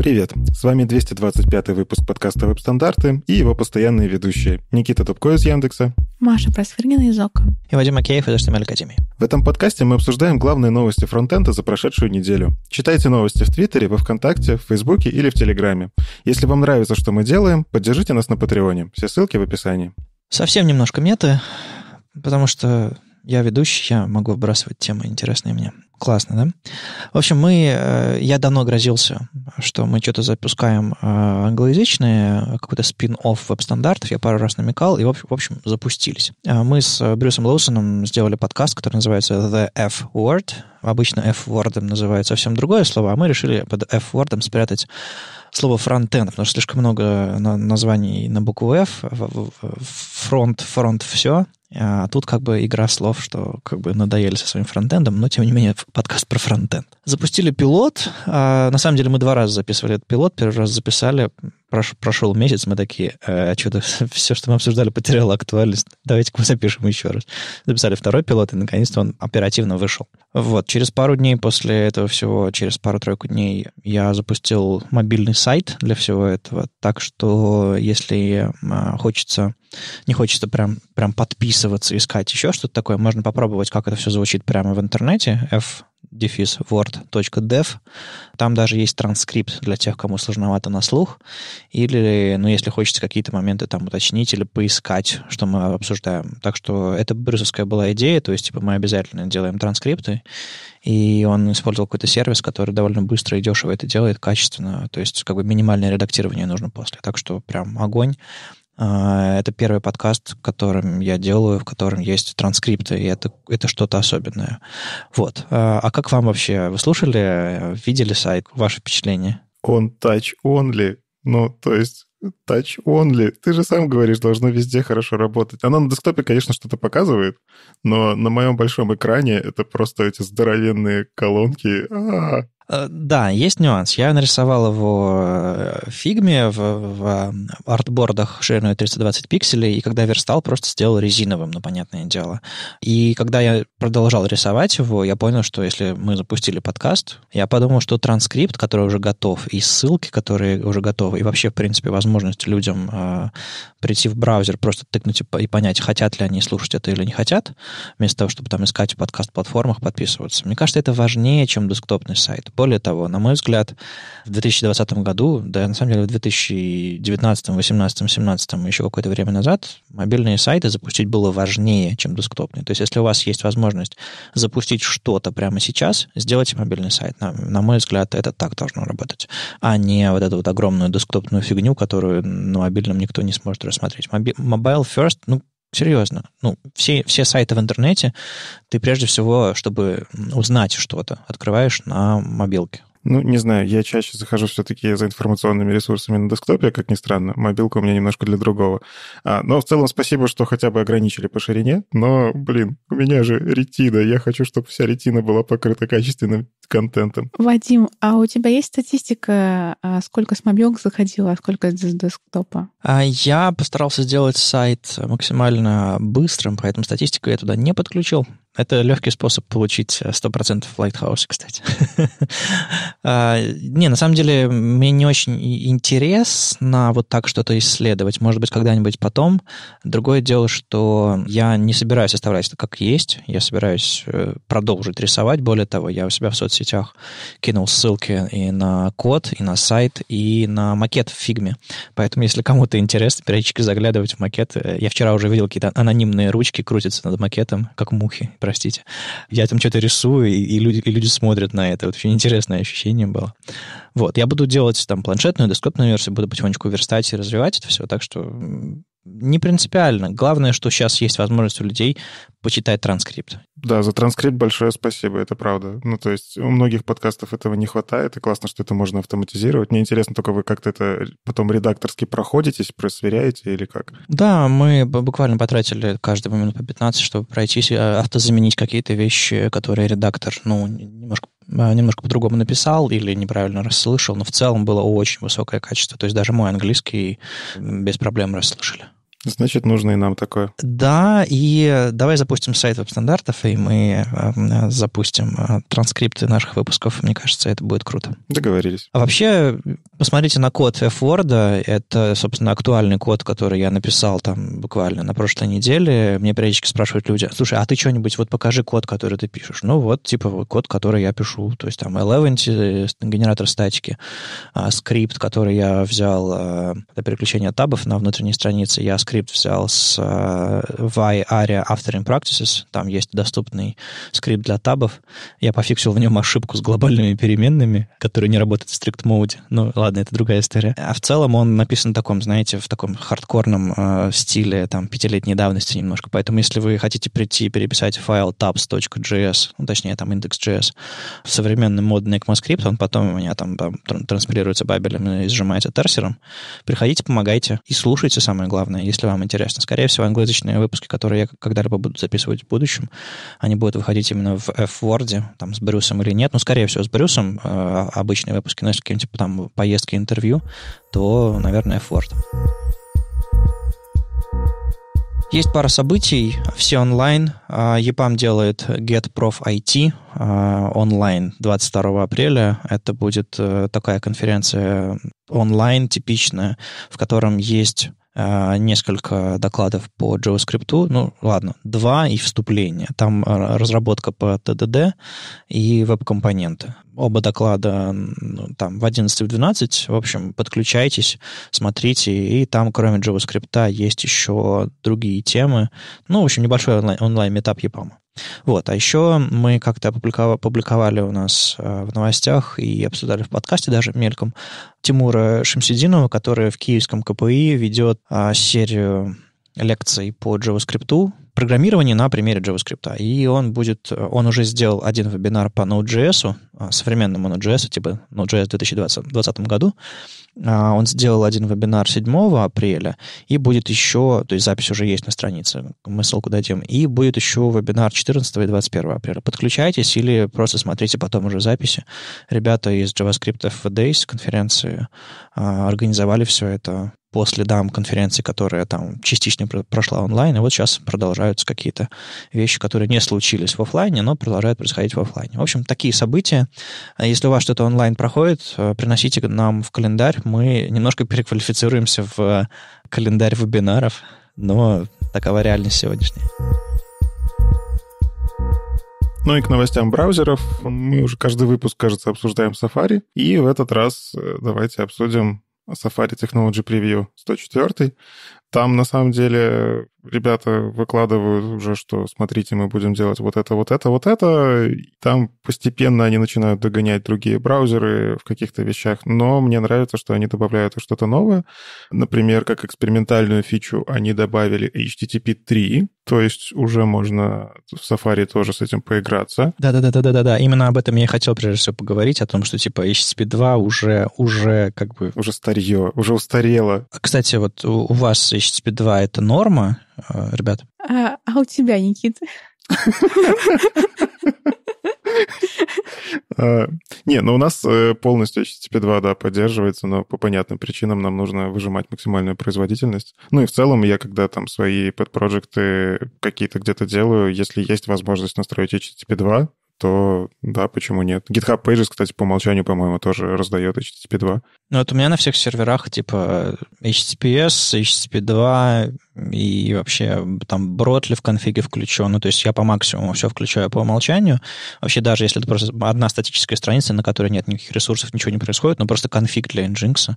Привет! С вами 225 выпуск подкаста «Веб-стандарты» и его постоянные ведущие Никита Тупко из Яндекса, Маша Просвиргина из ОКО и Вадим Макеев из HTML Академии. В этом подкасте мы обсуждаем главные новости фронтенда за прошедшую неделю. Читайте новости в Твиттере, во Вконтакте, в Фейсбуке или в Телеграме. Если вам нравится, что мы делаем, поддержите нас на Патреоне. Все ссылки в описании. Совсем немножко меты, потому что я ведущий, я могу вбрасывать темы интересные мне. Классно, да? В общем, мы, э, я давно грозился, что мы что-то запускаем э, англоязычные, какой-то спин-офф веб-стандартов. Я пару раз намекал, и, в общем, запустились. Э, мы с Брюсом Лоусоном сделали подкаст, который называется The F-Word. Обычно F-word называют совсем другое слово, а мы решили под F-word спрятать слово фронтенд, потому что слишком много названий на букву F, фронт, фронт, все, а тут как бы игра слов, что как бы надоели со своим фронтендом, но тем не менее подкаст про фронтенд. Запустили пилот. А, на самом деле мы два раза записывали этот пилот. Первый раз записали, прош, прошел месяц, мы такие, э, а что-то все, что мы обсуждали, потеряло актуальность. Давайте-ка мы запишем еще раз. Записали второй пилот, и наконец-то он оперативно вышел. Вот, через пару дней после этого всего, через пару-тройку дней я запустил мобильный сайт для всего этого. Так что если а, хочется, не хочется прям, прям подписываться, искать еще что-то такое, можно попробовать, как это все звучит прямо в интернете. F дефис word.dev. Там даже есть транскрипт для тех, кому сложновато на слух. Или, ну, если хочется какие-то моменты там уточнить или поискать, что мы обсуждаем. Так что это брюсовская была идея, то есть, типа, мы обязательно делаем транскрипты, и он использовал какой-то сервис, который довольно быстро и дешево это делает, качественно, то есть, как бы минимальное редактирование нужно после. Так что прям огонь. А, это первый подкаст, которым я делаю, в котором есть транскрипты, и это, это что-то особенное. Вот. А, а как вам вообще? Вы слушали, видели сайт? Ваше впечатление? Он touch only. Ну, то есть touch only. Ты же сам говоришь, должно везде хорошо работать. Оно на десктопе, конечно, что-то показывает, но на моем большом экране это просто эти здоровенные колонки. А-а-а. Э, да, есть нюанс. Я нарисовал его э, фигме, в, в артбордах шириной 320 пикселей, и когда верстал, просто сделал резиновым, ну, понятное дело. И когда я продолжал рисовать его, я понял, что если мы запустили подкаст, я подумал, что транскрипт, который уже готов, и ссылки, которые уже готовы, и вообще, в принципе, возможность людям э, прийти в браузер, просто тыкнуть и понять, хотят ли они слушать это или не хотят, вместо того, чтобы там искать в подкаст-платформах, подписываться. Мне кажется, это важнее, чем десктопный сайт. Более того, на мой взгляд, в 2020 году, да, на самом деле в 2019, 2018, 2017, еще какое-то время назад, мобильные сайты запустить было важнее, чем десктопные. То есть, если у вас есть возможность запустить что-то прямо сейчас, сделайте мобильный сайт. На, на мой взгляд, это так должно работать, а не вот эту вот огромную десктопную фигню, которую на мобильном никто не сможет рассмотреть. Mobile first, ну, Серьезно. Ну, все, все сайты в интернете ты прежде всего, чтобы узнать что-то, открываешь на мобилке. Ну, не знаю, я чаще захожу все-таки за информационными ресурсами на десктопе, как ни странно. Мобилка у меня немножко для другого. А, но в целом спасибо, что хотя бы ограничили по ширине. Но, блин, у меня же ретина. Я хочу, чтобы вся ретина была покрыта качественным контентом. Вадим, а у тебя есть статистика, а, сколько с мобилок заходило, а сколько с десктопа? А я постарался сделать сайт максимально быстрым, поэтому статистику я туда не подключил. Это легкий способ получить 100% в Lighthouse, кстати. А, не, на самом деле, мне не очень интересно вот так что-то исследовать. Может быть, когда-нибудь потом. Другое дело, что я не собираюсь оставлять это как есть. Я собираюсь э, продолжить рисовать. Более того, я у себя в соцсетях кинул ссылки и на код, и на сайт, и на макет в фигме. Поэтому, если кому-то интересно, периодически заглядывать в макет. Э, я вчера уже видел какие-то анонимные ручки крутятся над макетом, как мухи простите. Я там что-то рисую, и, и, люди, и люди смотрят на это. Очень интересное ощущение было. Вот, я буду делать там планшетную, десктопную версию, буду потихонечку верстать и развивать это все, так что не принципиально. Главное, что сейчас есть возможность у людей почитать транскрипт. Да, за транскрипт большое спасибо, это правда. Ну, то есть у многих подкастов этого не хватает, и классно, что это можно автоматизировать. Мне интересно, только вы как-то это потом редакторски проходитесь, просверяете или как? Да, мы буквально потратили каждый момент по 15, чтобы пройтись, а, автозаменить какие-то вещи, которые редактор, ну, немножко немножко по-другому написал или неправильно расслышал, но в целом было очень высокое качество. То есть даже мой английский без проблем расслышали. Значит, нужно и нам такое. Да, и давай запустим сайт веб-стандартов, и мы э, запустим э, транскрипты наших выпусков. Мне кажется, это будет круто. Договорились. А вообще, посмотрите на код F-Word. Это, собственно, актуальный код, который я написал там буквально на прошлой неделе. Мне периодически спрашивают люди, слушай, а ты что-нибудь, вот покажи код, который ты пишешь. Ну вот, типа, вот код, который я пишу. То есть там Eleven, э, генератор статики, а, скрипт, который я взял для переключения табов на внутренней странице. Я скрипт взял с uh, ARIA Authoring Practices. Там есть доступный скрипт для табов. Я пофиксил в нем ошибку с глобальными переменными, которые не работают в strict mode. Ну, ладно, это другая история. А в целом он написан в таком, знаете, в таком хардкорном э, стиле, там, пятилетней давности немножко. Поэтому, если вы хотите прийти и переписать файл tabs.js, ну, точнее, там, index.js, в современный модный ECMAScript, он потом у меня там, там транспилируется бабелем и сжимается терсером, приходите, помогайте и слушайте, самое главное, если вам интересно. Скорее всего, англоязычные выпуски, которые я когда-либо буду записывать в будущем, они будут выходить именно в F-Word, там, с Брюсом или нет. Ну, скорее всего, с Брюсом э, обычные выпуски, но если какие-нибудь типа, там поездки, интервью, то, наверное, F-Word. Есть пара событий, все онлайн. EPAM делает GetProf IT онлайн 22 апреля. Это будет э, такая конференция онлайн типичная, в котором есть Э, несколько докладов по JavaScript. Ну, ладно, два и вступление. Там э, разработка по TDD и веб-компоненты. Оба доклада ну, там в 11 и в 12. В общем, подключайтесь, смотрите. И там, кроме JavaScript, есть еще другие темы. Ну, в общем, небольшой онлайн-метап EPAM. Вот. А еще мы как-то опубликовали, публиковали у нас э, в новостях и обсуждали в подкасте даже мельком Тимура Шамсидинова, который в киевском КПИ ведет а, серию лекций по JavaScript, программирование на примере JavaScript. И он будет, он уже сделал один вебинар по Node.js, а, современному Node.js, типа Node.js в 2020 году. А, он сделал один вебинар 7 апреля, и будет еще, то есть запись уже есть на странице, мы ссылку дадим, и будет еще вебинар 14 и 21 апреля. Подключайтесь или просто смотрите потом уже записи. Ребята из JavaScript FV Days конференции а, организовали все это по следам конференции, которая там частично прошла онлайн, и вот сейчас продолжаются какие-то вещи, которые не случились в офлайне, но продолжают происходить в офлайне. В общем, такие события. Если у вас что-то онлайн проходит, э, приносите нам в календарь. Мы немножко переквалифицируемся в календарь вебинаров, но такова реальность сегодняшняя. Ну и к новостям браузеров. Мы уже каждый выпуск, кажется, обсуждаем Safari. И в этот раз э, давайте обсудим Safari Technology Preview 104. Там, на самом деле, ребята выкладывают уже, что смотрите, мы будем делать вот это, вот это, вот это. И там постепенно они начинают догонять другие браузеры в каких-то вещах. Но мне нравится, что они добавляют что-то новое. Например, как экспериментальную фичу они добавили HTTP 3, то есть уже можно в Safari тоже с этим поиграться. Да-да-да-да-да-да. Именно об этом я и хотел прежде всего поговорить, о том, что типа HTTP 2 уже, уже как бы... Уже старье, уже устарело. Кстати, вот у вас HTTP 2 это норма, ребят? А, а у тебя, Никита? А, не, ну у нас э, полностью HTTP 2, да, поддерживается, но по понятным причинам нам нужно выжимать максимальную производительность. Ну и в целом я, когда там свои подпроекты какие-то где-то делаю, если есть возможность настроить HTTP 2, то да, почему нет. GitHub Pages, кстати, по умолчанию, по-моему, тоже раздает HTTP 2. Ну, вот у меня на всех серверах типа HTTPS, HTTP 2 и вообще там Бротли в конфиге включен. Ну, то есть я по максимуму все включаю по умолчанию. Вообще даже если это просто одна статическая страница, на которой нет никаких ресурсов, ничего не происходит, но просто конфиг для Nginx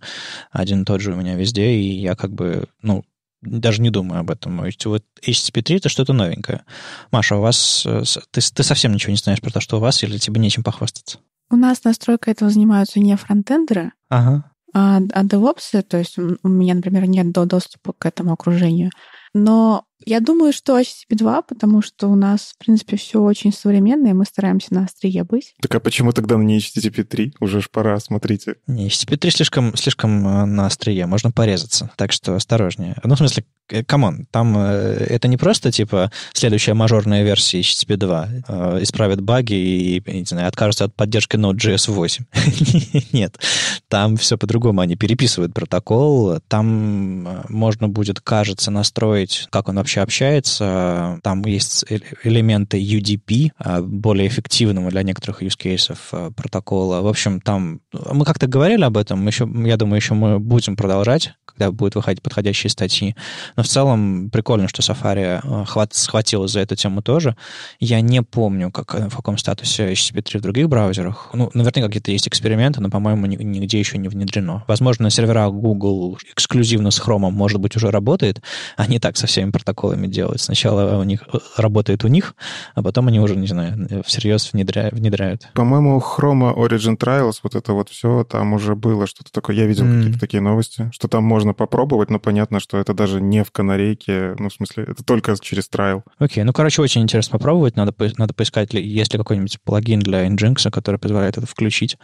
один и тот же у меня везде, и я как бы, ну, даже не думаю об этом. Вот HTTP3 — это что-то новенькое. Маша, у вас... Э, ты, ты совсем ничего не знаешь про то, что у вас, или тебе нечем похвастаться? У нас настройкой этого занимаются не фронтендеры, ага. а, а DevOps, то есть у меня, например, нет доступа к этому окружению. Но Я думаю, что HTTP 2, потому что у нас, в принципе, все очень современное, и мы стараемся на острие быть. Так а почему тогда не HTTP 3? Уже ж пора, смотрите. Не, HTTP 3 слишком, слишком э, на острие, можно порезаться, так что осторожнее. Ну, в смысле, Э, come on, там э, это не просто, типа, следующая мажорная версия HTTP 2 э, исправит баги и, не знаю, откажется от поддержки Node.js 8. Нет, там все по-другому. Они переписывают протокол, там можно будет, кажется, настроить, как он вообще общается. Там есть элементы UDP, более эффективного для некоторых use cases протокола. В общем, там... Мы как-то говорили об этом, еще, я думаю, еще мы будем продолжать, когда будут выходить подходящие статьи. Но в целом прикольно, что Safari э, хват, схватилась за эту тему тоже. Я не помню, как, э, в каком статусе HTTP3 в других браузерах. Ну, наверняка где-то есть эксперименты, но, по-моему, нигде еще не внедрено. Возможно, на серверах Google эксклюзивно с Chrome, может быть, уже работает. Они так со всеми протоколами делают. Сначала у них работает у них, а потом они уже, не знаю, всерьез внедряют. внедряют. По-моему, Chrome Origin Trials, вот это вот все, там уже было что-то такое. Я видел mm. какие-то такие новости, что там можно попробовать, но понятно, что это даже не в канарейке, ну, в смысле, это только через трайл. Окей, okay. ну, короче, очень интересно попробовать. Надо, надо поискать, есть ли какой-нибудь плагин для Nginx, который позволяет это включить,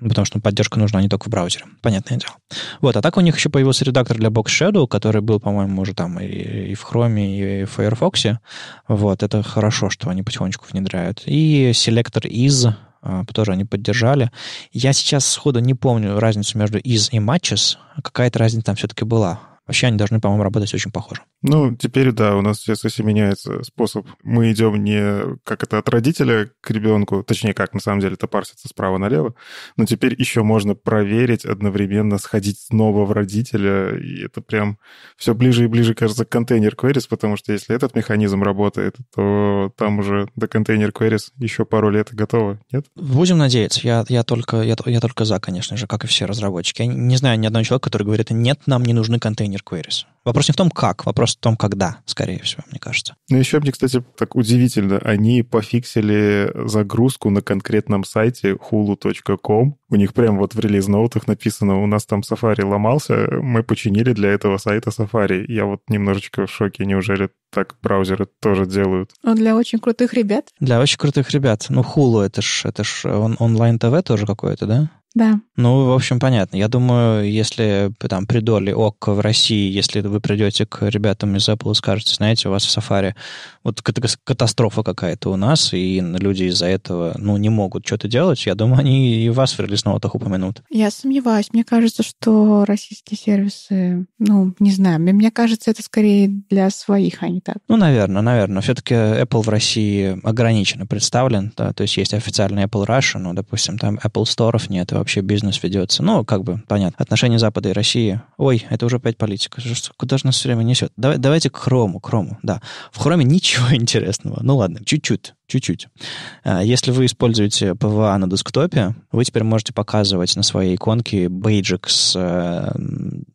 потому что поддержка нужна не только в браузере. Понятное дело. Вот, а так у них еще появился редактор для Box Shadow, который был, по-моему, уже там и, и в Chrome, и в Firefox. Вот, это хорошо, что они потихонечку внедряют. И селектор из а, тоже они поддержали. Я сейчас сходу не помню разницу между is и matches. Какая-то разница там все-таки была. Вообще они должны, по-моему, работать очень похоже. Ну, теперь да, у нас сейчас если меняется способ. Мы идем не как это от родителя к ребенку, точнее как, на самом деле это парсится справа налево, но теперь еще можно проверить одновременно, сходить снова в родителя, и это прям все ближе и ближе, кажется, к контейнер queries, потому что если этот механизм работает, то там уже до контейнер queries еще пару лет и готово, нет? Будем надеяться. Я, я, только, я, я только за, конечно же, как и все разработчики. Я не знаю ни одного человека, который говорит, нет, нам не нужны контейнер queries. Вопрос не в том, как, вопрос в том, когда, скорее всего, мне кажется. Ну, еще мне, кстати, так удивительно, они пофиксили загрузку на конкретном сайте hulu.com. У них прям вот в релиз-ноутах написано, у нас там Safari ломался, мы починили для этого сайта Safari. Я вот немножечко в шоке, неужели так браузеры тоже делают? Ну, для очень крутых ребят. Для очень крутых ребят. Ну, Hulu, это ж, это ж он, онлайн-ТВ тоже какое-то, да? Да. Ну, в общем, понятно. Я думаю, если там при доле ОК в России, если вы придете к ребятам из Apple и скажете, знаете, у вас в Safari вот катастрофа какая-то у нас, и люди из-за этого, ну, не могут что-то делать, я думаю, они и вас в релиз-ноутах упомянут. Я сомневаюсь. Мне кажется, что российские сервисы, ну, не знаю, мне кажется, это скорее для своих, а не так. Ну, наверное, наверное. Все-таки Apple в России ограниченно представлен, да, то есть есть официальный Apple Russia, но, допустим, там Apple Store нет, и вообще бизнес ведется. Ну, как бы, понятно. Отношения Запада и России. Ой, это уже опять политика. Куда же нас все время несет? Давай, давайте к Хрому, Хрому, да. В Хроме ничего интересного. Ну ладно, чуть-чуть чуть-чуть. А, если вы используете PWA на десктопе, вы теперь можете показывать на своей иконке бейджик с э,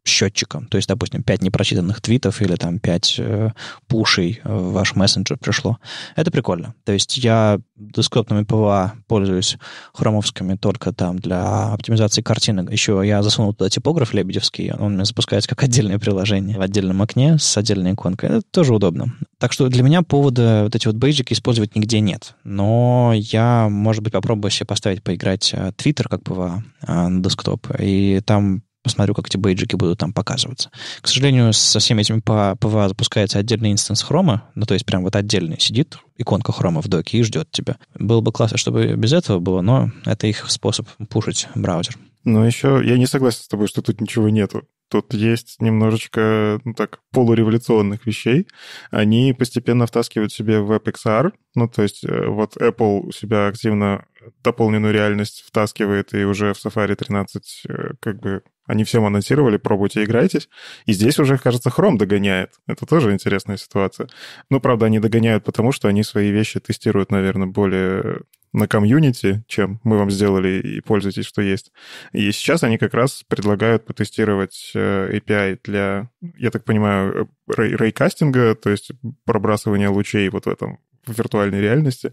счетчиком. То есть, допустим, 5 непрочитанных твитов или там 5 э, пушей в ваш мессенджер пришло. Это прикольно. То есть я десктопными PWA пользуюсь хромовскими только там для оптимизации картинок. Еще я засунул туда типограф лебедевский, он у меня запускается как отдельное приложение в отдельном окне с отдельной иконкой. Это тоже удобно. Так что для меня повода вот эти вот бейджики использовать нигде нет. Но я, может быть, попробую себе поставить, поиграть э, Twitter как PWA э, на десктоп, и там посмотрю, как эти бейджики будут там показываться. К сожалению, со всеми этими PWA запускается отдельный instance хрома, ну, то есть прям вот отдельный сидит иконка хрома в доке и ждет тебя. Было бы классно, чтобы без этого было, но это их способ пушить браузер. Но еще я не согласен с тобой, что тут ничего нету. Тут есть немножечко, ну так, полуреволюционных вещей. Они постепенно втаскивают себе в WebXR. Ну, то есть э, вот Apple у себя активно дополненную реальность втаскивает, и уже в Safari 13 э, как бы они всем анонсировали, пробуйте, играйтесь. И здесь уже, кажется, Chrome догоняет. Это тоже интересная ситуация. Ну, правда, они догоняют, потому что они свои вещи тестируют, наверное, более на комьюнити, чем мы вам сделали и пользуйтесь, что есть. И сейчас они как раз предлагают потестировать э, API для, я так понимаю, рейкастинга, то есть пробрасывания лучей вот в этом в виртуальной реальности.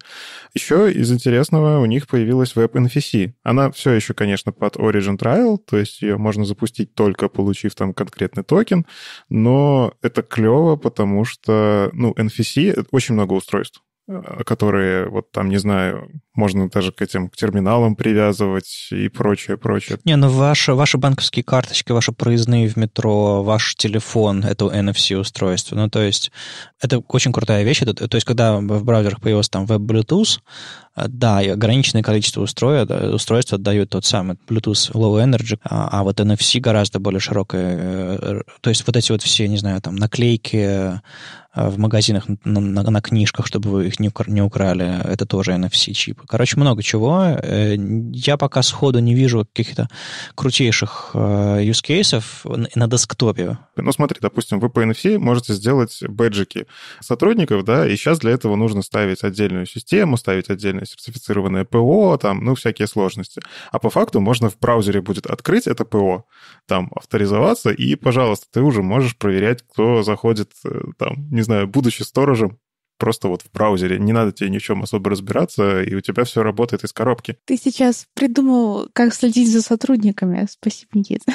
Еще из интересного у них появилась WebNFC. Она все еще, конечно, под Origin Trial, то есть ее можно запустить только получив там конкретный токен, но это клево, потому что, ну, NFC — очень много устройств. Э, которые вот там, не знаю, можно даже к этим к терминалам привязывать и прочее, прочее. Не, ну ваши, ваши банковские карточки, ваши проездные в метро, ваш телефон — это NFC-устройство. Ну, то есть это очень крутая вещь. Это, то есть когда в браузерах появился там э, да, и ограниченное количество устройств, устройств отдают тот самый Bluetooth Low Energy, а, а вот NFC гораздо более широкое. Э, то есть вот эти вот все, не знаю, там наклейки, Э, в магазинах на, на, на книжках, чтобы вы их не, не украли. Это тоже NFC-чипы. Короче, много чего. Э, я пока сходу не вижу каких-то крутейших use cases на десктопе. Ну, смотри, допустим, вы по NFC можете сделать бэджики сотрудников, да, и сейчас для этого нужно ставить отдельную систему, ставить отдельное сертифицированное ПО, там, ну, всякие сложности. А по факту можно в браузере будет открыть это ПО, там, авторизоваться, и, пожалуйста, ты уже можешь проверять, кто заходит, там, не знаю, будучи сторожем, просто вот в браузере. Не надо тебе ни в чем особо разбираться, и у тебя все работает из коробки. Ты сейчас придумал, как следить за сотрудниками. Спасибо, Никита.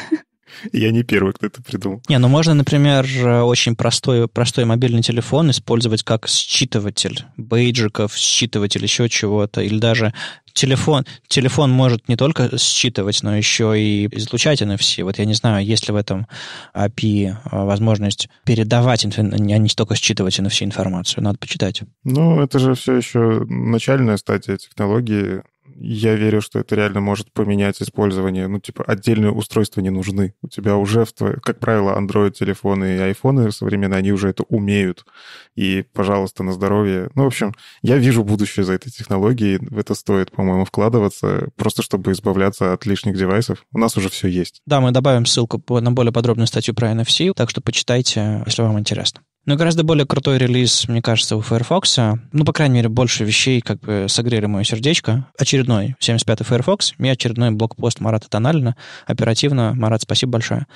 Я не первый, кто это придумал. Не, ну можно, например, очень простой, простой мобильный телефон использовать как считыватель бейджиков, считыватель еще чего-то, или даже телефон, телефон может не только считывать, но еще и излучать NFC. Вот я не знаю, есть ли в этом API а, возможность передавать, а не только считывать NFC информацию. Надо почитать. Ну, это же все еще начальная стадия технологии я верю, что это реально может поменять использование. Ну, типа, отдельные устройства не нужны. У тебя уже, в твой... как правило, Android-телефоны и айфоны современные, они уже это умеют. И, пожалуйста, на здоровье. Ну, в общем, я вижу будущее за этой технологией. В это стоит, по-моему, вкладываться, просто чтобы избавляться от лишних девайсов. У нас уже все есть. Да, мы добавим ссылку на более подробную статью про NFC, так что почитайте, если вам интересно. Но гораздо более крутой релиз, мне кажется, у Firefox. Ну, по крайней мере, больше вещей как бы согрели мое сердечко. Очередной 75-й Firefox и очередной блокпост Марата Тональна. Оперативно. Марат, спасибо большое.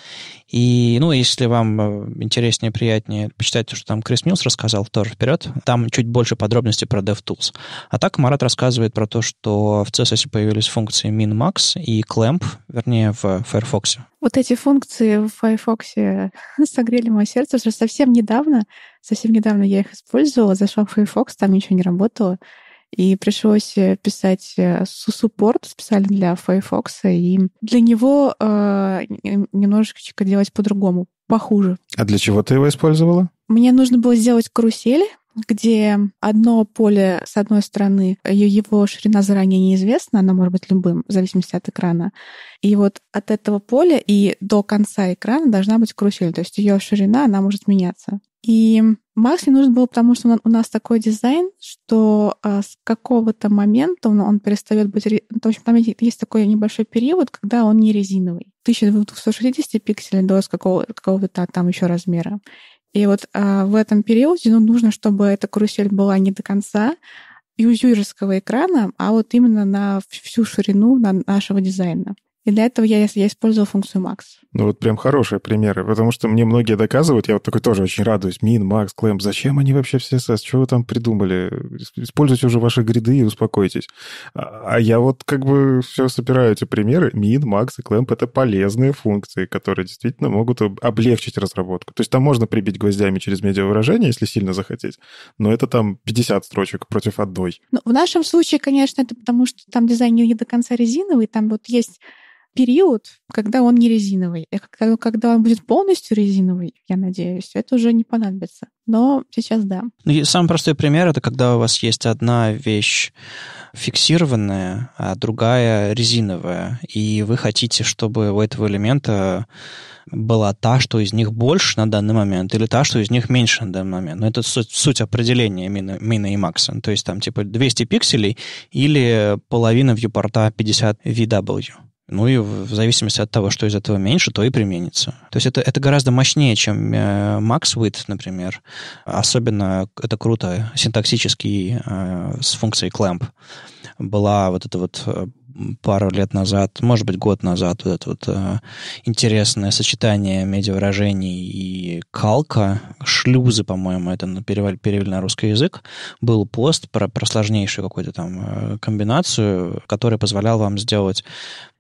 И, ну, если вам э, интереснее, приятнее почитать то, что там Крис Милс рассказал, тоже вперед. Там чуть больше подробностей про DevTools. А так Марат рассказывает про то, что в CSS появились функции min-max и clamp, вернее, в Firefox. Вот эти функции в Firefox согрели мое сердце, что совсем недавно, совсем недавно я их использовала, зашла в Firefox, там ничего не работало, и пришлось э, писать э, суппорт специально для Firefox, и для него э, немножечко делать по-другому, похуже. А для чего ты его использовала? Мне нужно было сделать карусель, где одно поле, с одной стороны, его ширина заранее неизвестна, она может быть любым, в зависимости от экрана. И вот от этого поля и до конца экрана должна быть карусель, то есть ее ширина, она может меняться. И Макс не нужен был, потому что у нас такой дизайн, что а, с какого-то момента он, он перестает быть... В общем, там есть такой небольшой период, когда он не резиновый. 1260 пикселей до какого-то какого там еще размера. И вот а, в этом периоде ну, нужно, чтобы эта карусель была не до конца юзерского экрана, а вот именно на всю ширину нашего дизайна. И для этого я, я использовал функцию Max. Ну вот прям хорошие примеры, потому что мне многие доказывают, я вот такой тоже очень радуюсь, Min, Max, Clamp, зачем они вообще все CSS, что вы там придумали? Используйте уже ваши гриды и успокойтесь. А, а я вот как бы все собираю эти примеры. Min, Max и Clamp — это полезные функции, которые действительно могут облегчить разработку. То есть там можно прибить гвоздями через медиавыражение, если сильно захотеть, но это там 50 строчек против одной. Ну, в нашем случае, конечно, это потому, что там дизайн не до конца резиновый, там вот есть период, когда он не резиновый. И когда, он будет полностью резиновый, я надеюсь, это уже не понадобится. Но сейчас да. Ну, самый простой пример — это когда у вас есть одна вещь фиксированная, а другая резиновая, и вы хотите, чтобы у этого элемента была та, что из них больше на данный момент, или та, что из них меньше на данный момент. Но это суть, суть определения мина, мина и макса. То есть там типа 200 пикселей или половина вьюпорта 50 VW. Ну и в зависимости от того, что из этого меньше, то и применится. То есть это, это гораздо мощнее, чем э, MaxWidth, например. Особенно это круто синтаксически э, с функцией clamp. Была вот эта вот э, пару лет назад, может быть, год назад, вот это вот э, интересное сочетание медиавыражений и калка, шлюзы, по-моему, это перевели, перевели на русский язык, был пост про, про сложнейшую какую-то там э, комбинацию, который позволял вам сделать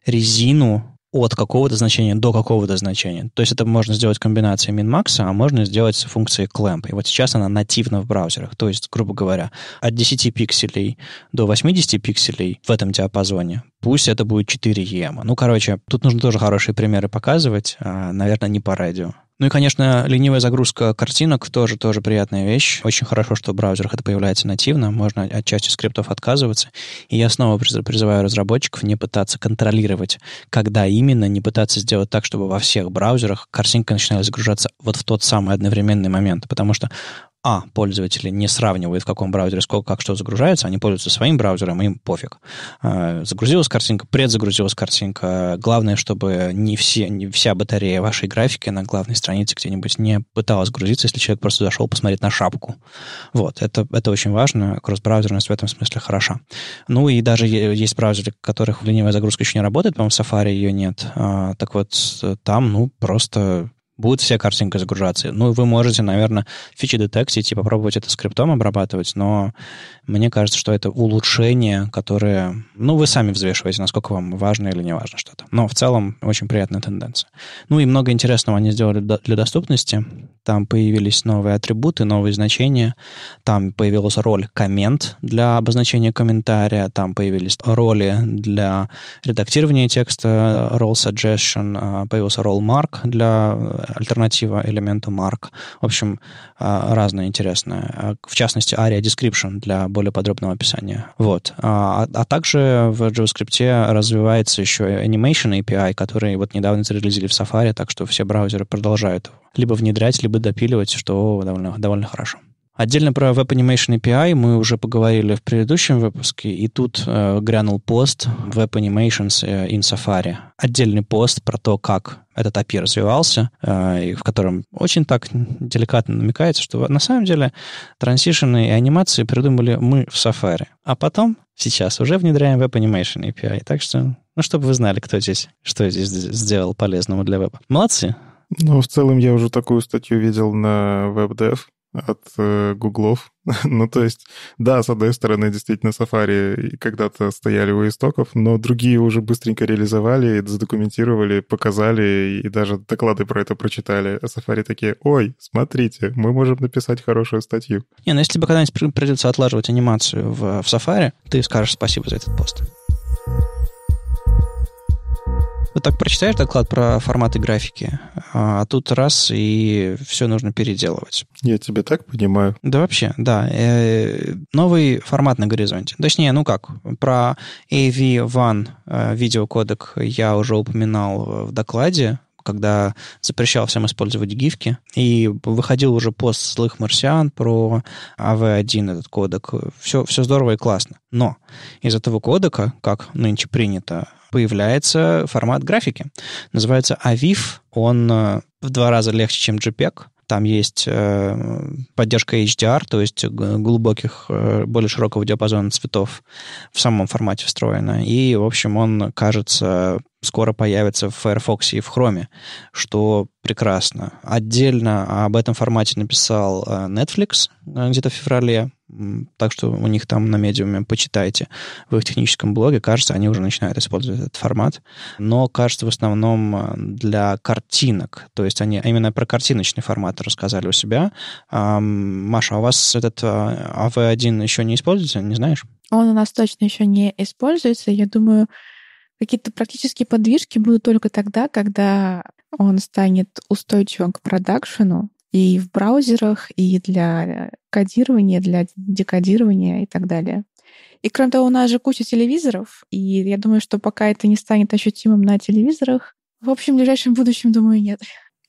резину от какого-то значения до какого-то значения. То есть это можно сделать комбинацией min-max, а можно сделать с функцией clamp. И вот сейчас она нативна в браузерах. То есть, грубо говоря, от 10 пикселей до 80 пикселей в этом диапазоне. Пусть это будет 4 EM. Ну, короче, тут нужно тоже хорошие примеры показывать. А, наверное, не по радио. Ну и, конечно, ленивая загрузка картинок тоже, тоже приятная вещь. Очень хорошо, что в браузерах это появляется нативно. Можно от части скриптов отказываться. И я снова призываю разработчиков не пытаться контролировать, когда именно, не пытаться сделать так, чтобы во всех браузерах картинка начинала загружаться вот в тот самый одновременный момент. Потому что а, пользователи не сравнивают, в каком браузере сколько, как что загружается, они пользуются своим браузером, им пофиг. А, загрузилась картинка, предзагрузилась картинка. Главное, чтобы не, все, не вся батарея вашей графики на главной странице где-нибудь не пыталась грузиться, если человек просто зашел посмотреть на шапку. Вот, это, это очень важно. Кросс-браузерность в этом смысле хороша. Ну и даже есть браузеры, в которых ленивая загрузка еще не работает, по-моему, в Safari ее нет. А, так вот, там, ну, просто будет вся картинка загружаться. Ну, вы можете, наверное, фичи детектить и попробовать это скриптом обрабатывать, но мне кажется, что это улучшение, которое... Ну, вы сами взвешиваете, насколько вам важно или не важно что-то. Но в целом очень приятная тенденция. Ну и много интересного они сделали для доступности. Там появились новые атрибуты, новые значения. Там появилась роль коммент для обозначения комментария. Там появились роли для редактирования текста, role suggestion. А, появился role mark для альтернатива элементу mark. В общем, а, разное интересное. А, в частности, aria description для более подробного описания. Вот. А, а также в JavaScript развивается еще Animation API, который вот недавно зарелизили в Safari, так что все браузеры продолжают либо внедрять, либо допиливать, что довольно, довольно хорошо. Отдельно про Web Animation API мы уже поговорили в предыдущем выпуске, и тут э, грянул пост Web Animations э, in Safari. Отдельный пост про то, как этот API развивался, э, в котором очень так деликатно намекается, что на самом деле трансишены и анимации придумали мы в Safari. А потом, сейчас, уже внедряем Web Animation API. Так что, ну, чтобы вы знали, кто здесь, что здесь сделал полезного для веба. Молодцы! Ну, в целом, я уже такую статью видел на WebDev, от э, гуглов. ну, то есть, да, с одной стороны, действительно, Safari когда-то стояли у истоков, но другие уже быстренько реализовали, задокументировали, показали и даже доклады про это прочитали. А Safari такие, ой, смотрите, мы можем написать хорошую статью. Не, ну если тебе когда-нибудь придется отлаживать анимацию в, в Safari, ты скажешь спасибо за этот пост. Вот так прочитаешь доклад про форматы графики, а тут раз, и все нужно переделывать. Я тебя так понимаю. Да вообще, да. Э, новый формат на горизонте. Точнее, ну как, про AV1 э, видеокодек я уже упоминал в докладе, когда запрещал всем использовать гифки. И выходил уже пост злых марсиан про AV1, этот кодек. Все, все здорово и классно. Но из этого кодека, как нынче принято, появляется формат графики. Называется AVIF. Он э, в два раза легче, чем JPEG. Там есть э, поддержка HDR, то есть глубоких, э, более широкого диапазона цветов в самом формате встроена. И, в общем, он, кажется, скоро появится в Firefox и в Chrome, что прекрасно. Отдельно об этом формате написал э, Netflix э, где-то в феврале, так что у них там на медиуме почитайте в их техническом блоге. Кажется, они уже начинают использовать этот формат. Но, кажется, в основном э, для картинок. То есть они именно про картиночный формат рассказали у себя. Маша, а у вас этот AV1 еще не используется, не знаешь? Он у нас точно еще не используется. Я думаю, Какие-то практические подвижки будут только тогда, когда он станет устойчивым к продакшену и в браузерах, и для кодирования, для декодирования и так далее. И кроме того, у нас же куча телевизоров, и я думаю, что пока это не станет ощутимым на телевизорах, в общем, в ближайшем будущем, думаю, нет.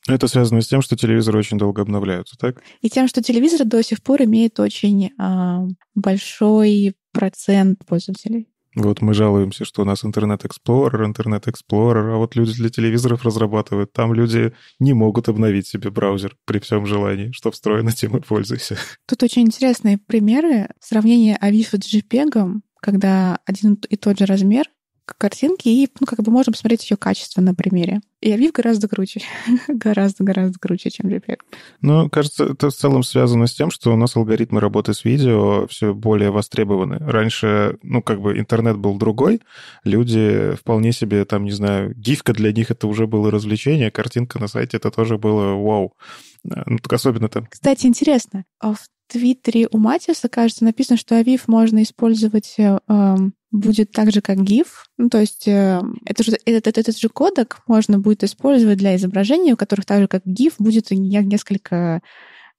Это связано с тем, что телевизоры очень долго обновляются, так? И тем, что телевизор до сих пор имеет очень э, большой процент пользователей. Вот мы жалуемся, что у нас интернет Explorer, интернет Explorer, а вот люди для телевизоров разрабатывают. Там люди не могут обновить себе браузер при всем желании. Что встроено, тем и пользуйся. Тут очень интересные примеры. Сравнение AVIF с JPEG, когда один и тот же размер, к картинке, и ну, как бы можно посмотреть ее качество на примере. И AVIF гораздо круче. Гораздо-гораздо круче, чем JPEG. Ну, кажется, это в целом связано с тем, что у нас алгоритмы работы с видео все более востребованы. Раньше, ну, как бы интернет был другой, люди вполне себе, там, не знаю, гифка для них это уже было развлечение, картинка на сайте это тоже было вау. Ну, так особенно там. Кстати, интересно, а в Твиттере у Матиса, кажется, написано, что AVIF можно использовать э, эм, будет так же, как GIF. Ну, то есть э, это же, этот, этот же кодек можно будет использовать для изображений, у которых так же, как GIF, будет несколько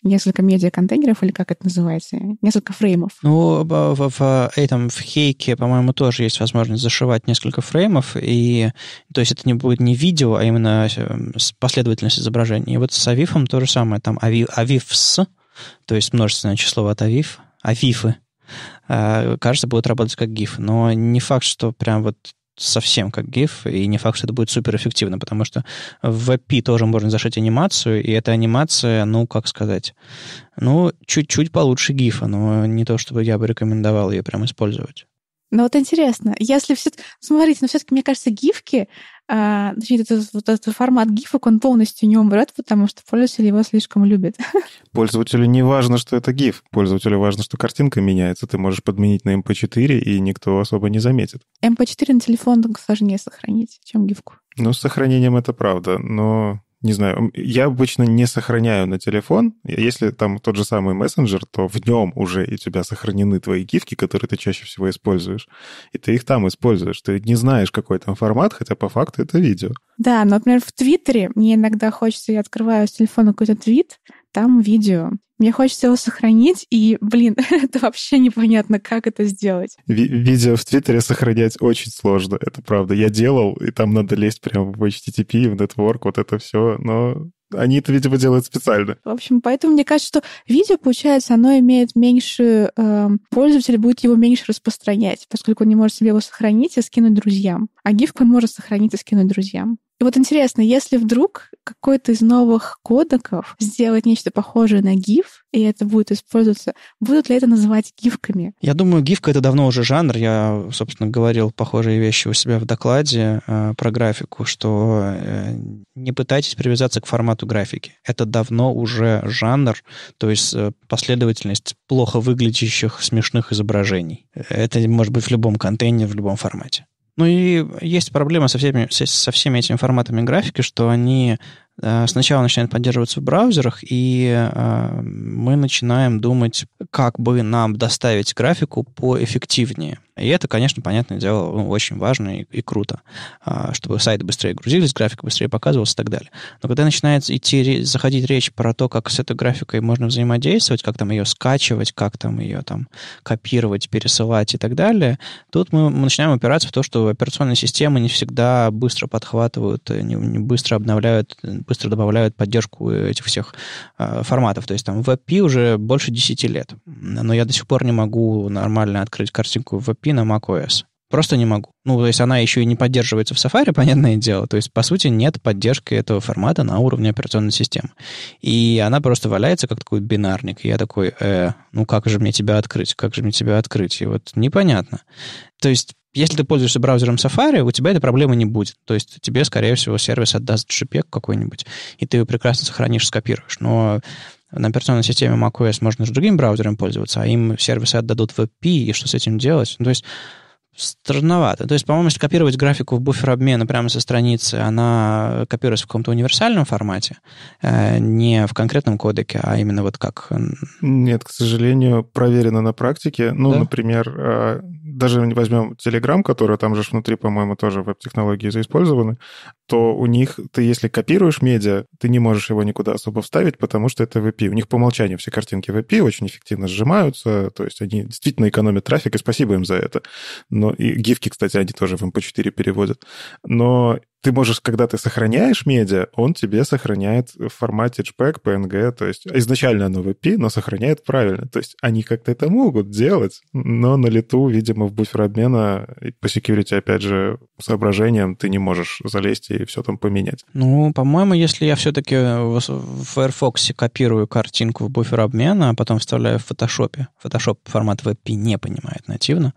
несколько медиа-контейнеров, или как это называется, несколько фреймов. Ну, в, в, в этом, в Хейке, по-моему, тоже есть возможность зашивать несколько фреймов, и то есть это не будет не видео, а именно э, последовательность изображений. И вот с Авифом то же самое, там ави, Авифс, то есть множественное число от Авиф, Авифы, э, кажется, будет работать как GIF. Но не факт, что прям вот совсем как GIF, и не факт, что это будет суперэффективно, потому что в API тоже можно зашить анимацию, и эта анимация, ну, как сказать, ну, чуть-чуть получше GIF, но не то, чтобы я бы рекомендовал ее прям использовать. Ну вот интересно, если все... Смотрите, но все-таки, мне кажется, гифки, а, точнее, этот, вот этот формат гифок, он полностью не умрет, потому что пользователь его слишком любит. Пользователю не важно, что это гиф. Пользователю важно, что картинка меняется. Ты можешь подменить на MP4, и никто особо не заметит. MP4 на телефон сложнее сохранить, чем гифку. Ну, с сохранением это правда, но не знаю, я обычно не сохраняю на телефон. Если там тот же самый мессенджер, то в нем уже у тебя сохранены твои гифки, которые ты чаще всего используешь. И ты их там используешь. Ты не знаешь, какой там формат, хотя по факту это видео. Да, но, например, в Твиттере мне иногда хочется, я открываю с телефона какой-то твит, там видео. Мне хочется его сохранить, и, блин, это вообще непонятно, как это сделать. Ви- видео в Твиттере сохранять очень сложно, это правда. Я делал, и там надо лезть прямо в HTTP, в Network, вот это все, но они это, видимо, делают специально. В общем, поэтому мне кажется, что видео, получается, оно имеет меньше... Э, пользователь будет его меньше распространять, поскольку он не может себе его сохранить и скинуть друзьям. А гифку он может сохранить и скинуть друзьям. И вот интересно, если вдруг какой-то из новых кодеков сделать нечто похожее на GIF, и это будет использоваться, будут ли это называть гифками? Я думаю, гифка — это давно уже жанр. Я, собственно, говорил похожие вещи у себя в докладе э, про графику, что э, не пытайтесь привязаться к формату графики. Это давно уже жанр, то есть э, последовательность плохо выглядящих смешных изображений. Это может быть в любом контейнере, в любом формате. Ну и есть проблема со всеми, со всеми этими форматами графики, что они Э, сначала начинает поддерживаться в браузерах, и э, мы начинаем думать, как бы нам доставить графику поэффективнее. И это, конечно, понятное дело, ну, очень важно и, и круто, э, чтобы сайты быстрее грузились, графика быстрее показывалась и так далее. Но когда начинает идти, заходить речь про то, как с этой графикой можно взаимодействовать, как там ее скачивать, как там ее там копировать, пересылать и так далее, тут мы, мы начинаем опираться в то, что операционные системы не всегда быстро подхватывают, не, не быстро обновляют быстро добавляют поддержку этих всех э, форматов. То есть там WebP уже больше 10 лет. Но я до сих пор не могу нормально открыть картинку WebP на macOS. Просто не могу. Ну, то есть она еще и не поддерживается в Safari, понятное дело. То есть, по сути, нет поддержки этого формата на уровне операционной системы. И она просто валяется как такой бинарник. Я такой, э, ну как же мне тебя открыть? Как же мне тебя открыть? И вот непонятно. То есть если ты пользуешься браузером Safari, у тебя этой проблемы не будет. То есть тебе, скорее всего, сервис отдаст JPEG какой-нибудь, и ты его прекрасно сохранишь, скопируешь. Но на операционной системе macOS можно же другим браузером пользоваться, а им сервисы отдадут WebP, и что с этим делать? Ну, то есть странновато. То есть, по-моему, если копировать графику в буфер обмена прямо со страницы, она копируется в каком-то универсальном формате, э, не в конкретном кодеке, а именно вот как... Нет, к сожалению, проверено на практике. Ну, да? например, э, даже возьмем Telegram, который там же внутри, по-моему, тоже веб-технологии заиспользованы, то у них, ты если копируешь медиа, ты не можешь его никуда особо вставить, потому что это VP. У них по умолчанию все картинки VP очень эффективно сжимаются, то есть они действительно экономят трафик, и спасибо им за это. Но и гифки, кстати, они тоже в MP4 переводят. Но ты можешь, когда ты сохраняешь медиа, он тебе сохраняет в формате JPEG, PNG, то есть изначально оно VP, но сохраняет правильно. То есть они как-то это могут делать, но на лету, видимо, в буфер обмена по security, опять же, соображениям ты не можешь залезть и все там поменять. Ну, по-моему, если я все-таки в Firefox копирую картинку в буфер обмена, а потом вставляю в Photoshop, Photoshop формат VP не понимает нативно,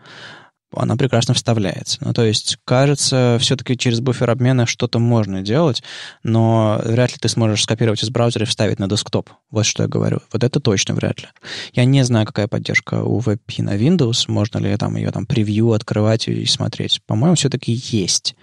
она прекрасно вставляется. Ну, то есть, кажется, все-таки через буфер обмена что-то можно делать, но вряд ли ты сможешь скопировать из браузера и вставить на десктоп. Вот что я говорю. Вот это точно вряд ли. Я не знаю, какая поддержка у WebP на Windows, можно ли там ее там превью открывать и смотреть. По-моему, все-таки есть.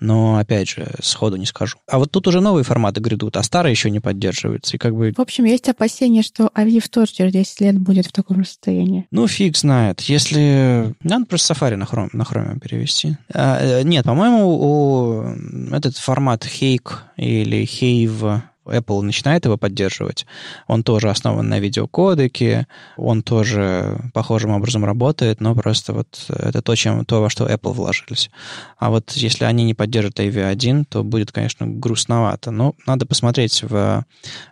Но, опять же, сходу не скажу. А вот тут уже новые форматы грядут, а старые еще не поддерживаются. И как бы... В общем, есть опасения, что Aviv тоже через 10 лет будет в таком состоянии. Ну, фиг знает. Если... Надо просто Safari на Chrome, на Chrome перевести. А, э, нет, по-моему, у этот формат Hake или Have Apple начинает его поддерживать. Он тоже основан на видеокодеке, он тоже похожим образом работает, но просто вот это то, чем, то во что Apple вложились. А вот если они не поддержат AV1, то будет, конечно, грустновато. Но надо посмотреть в,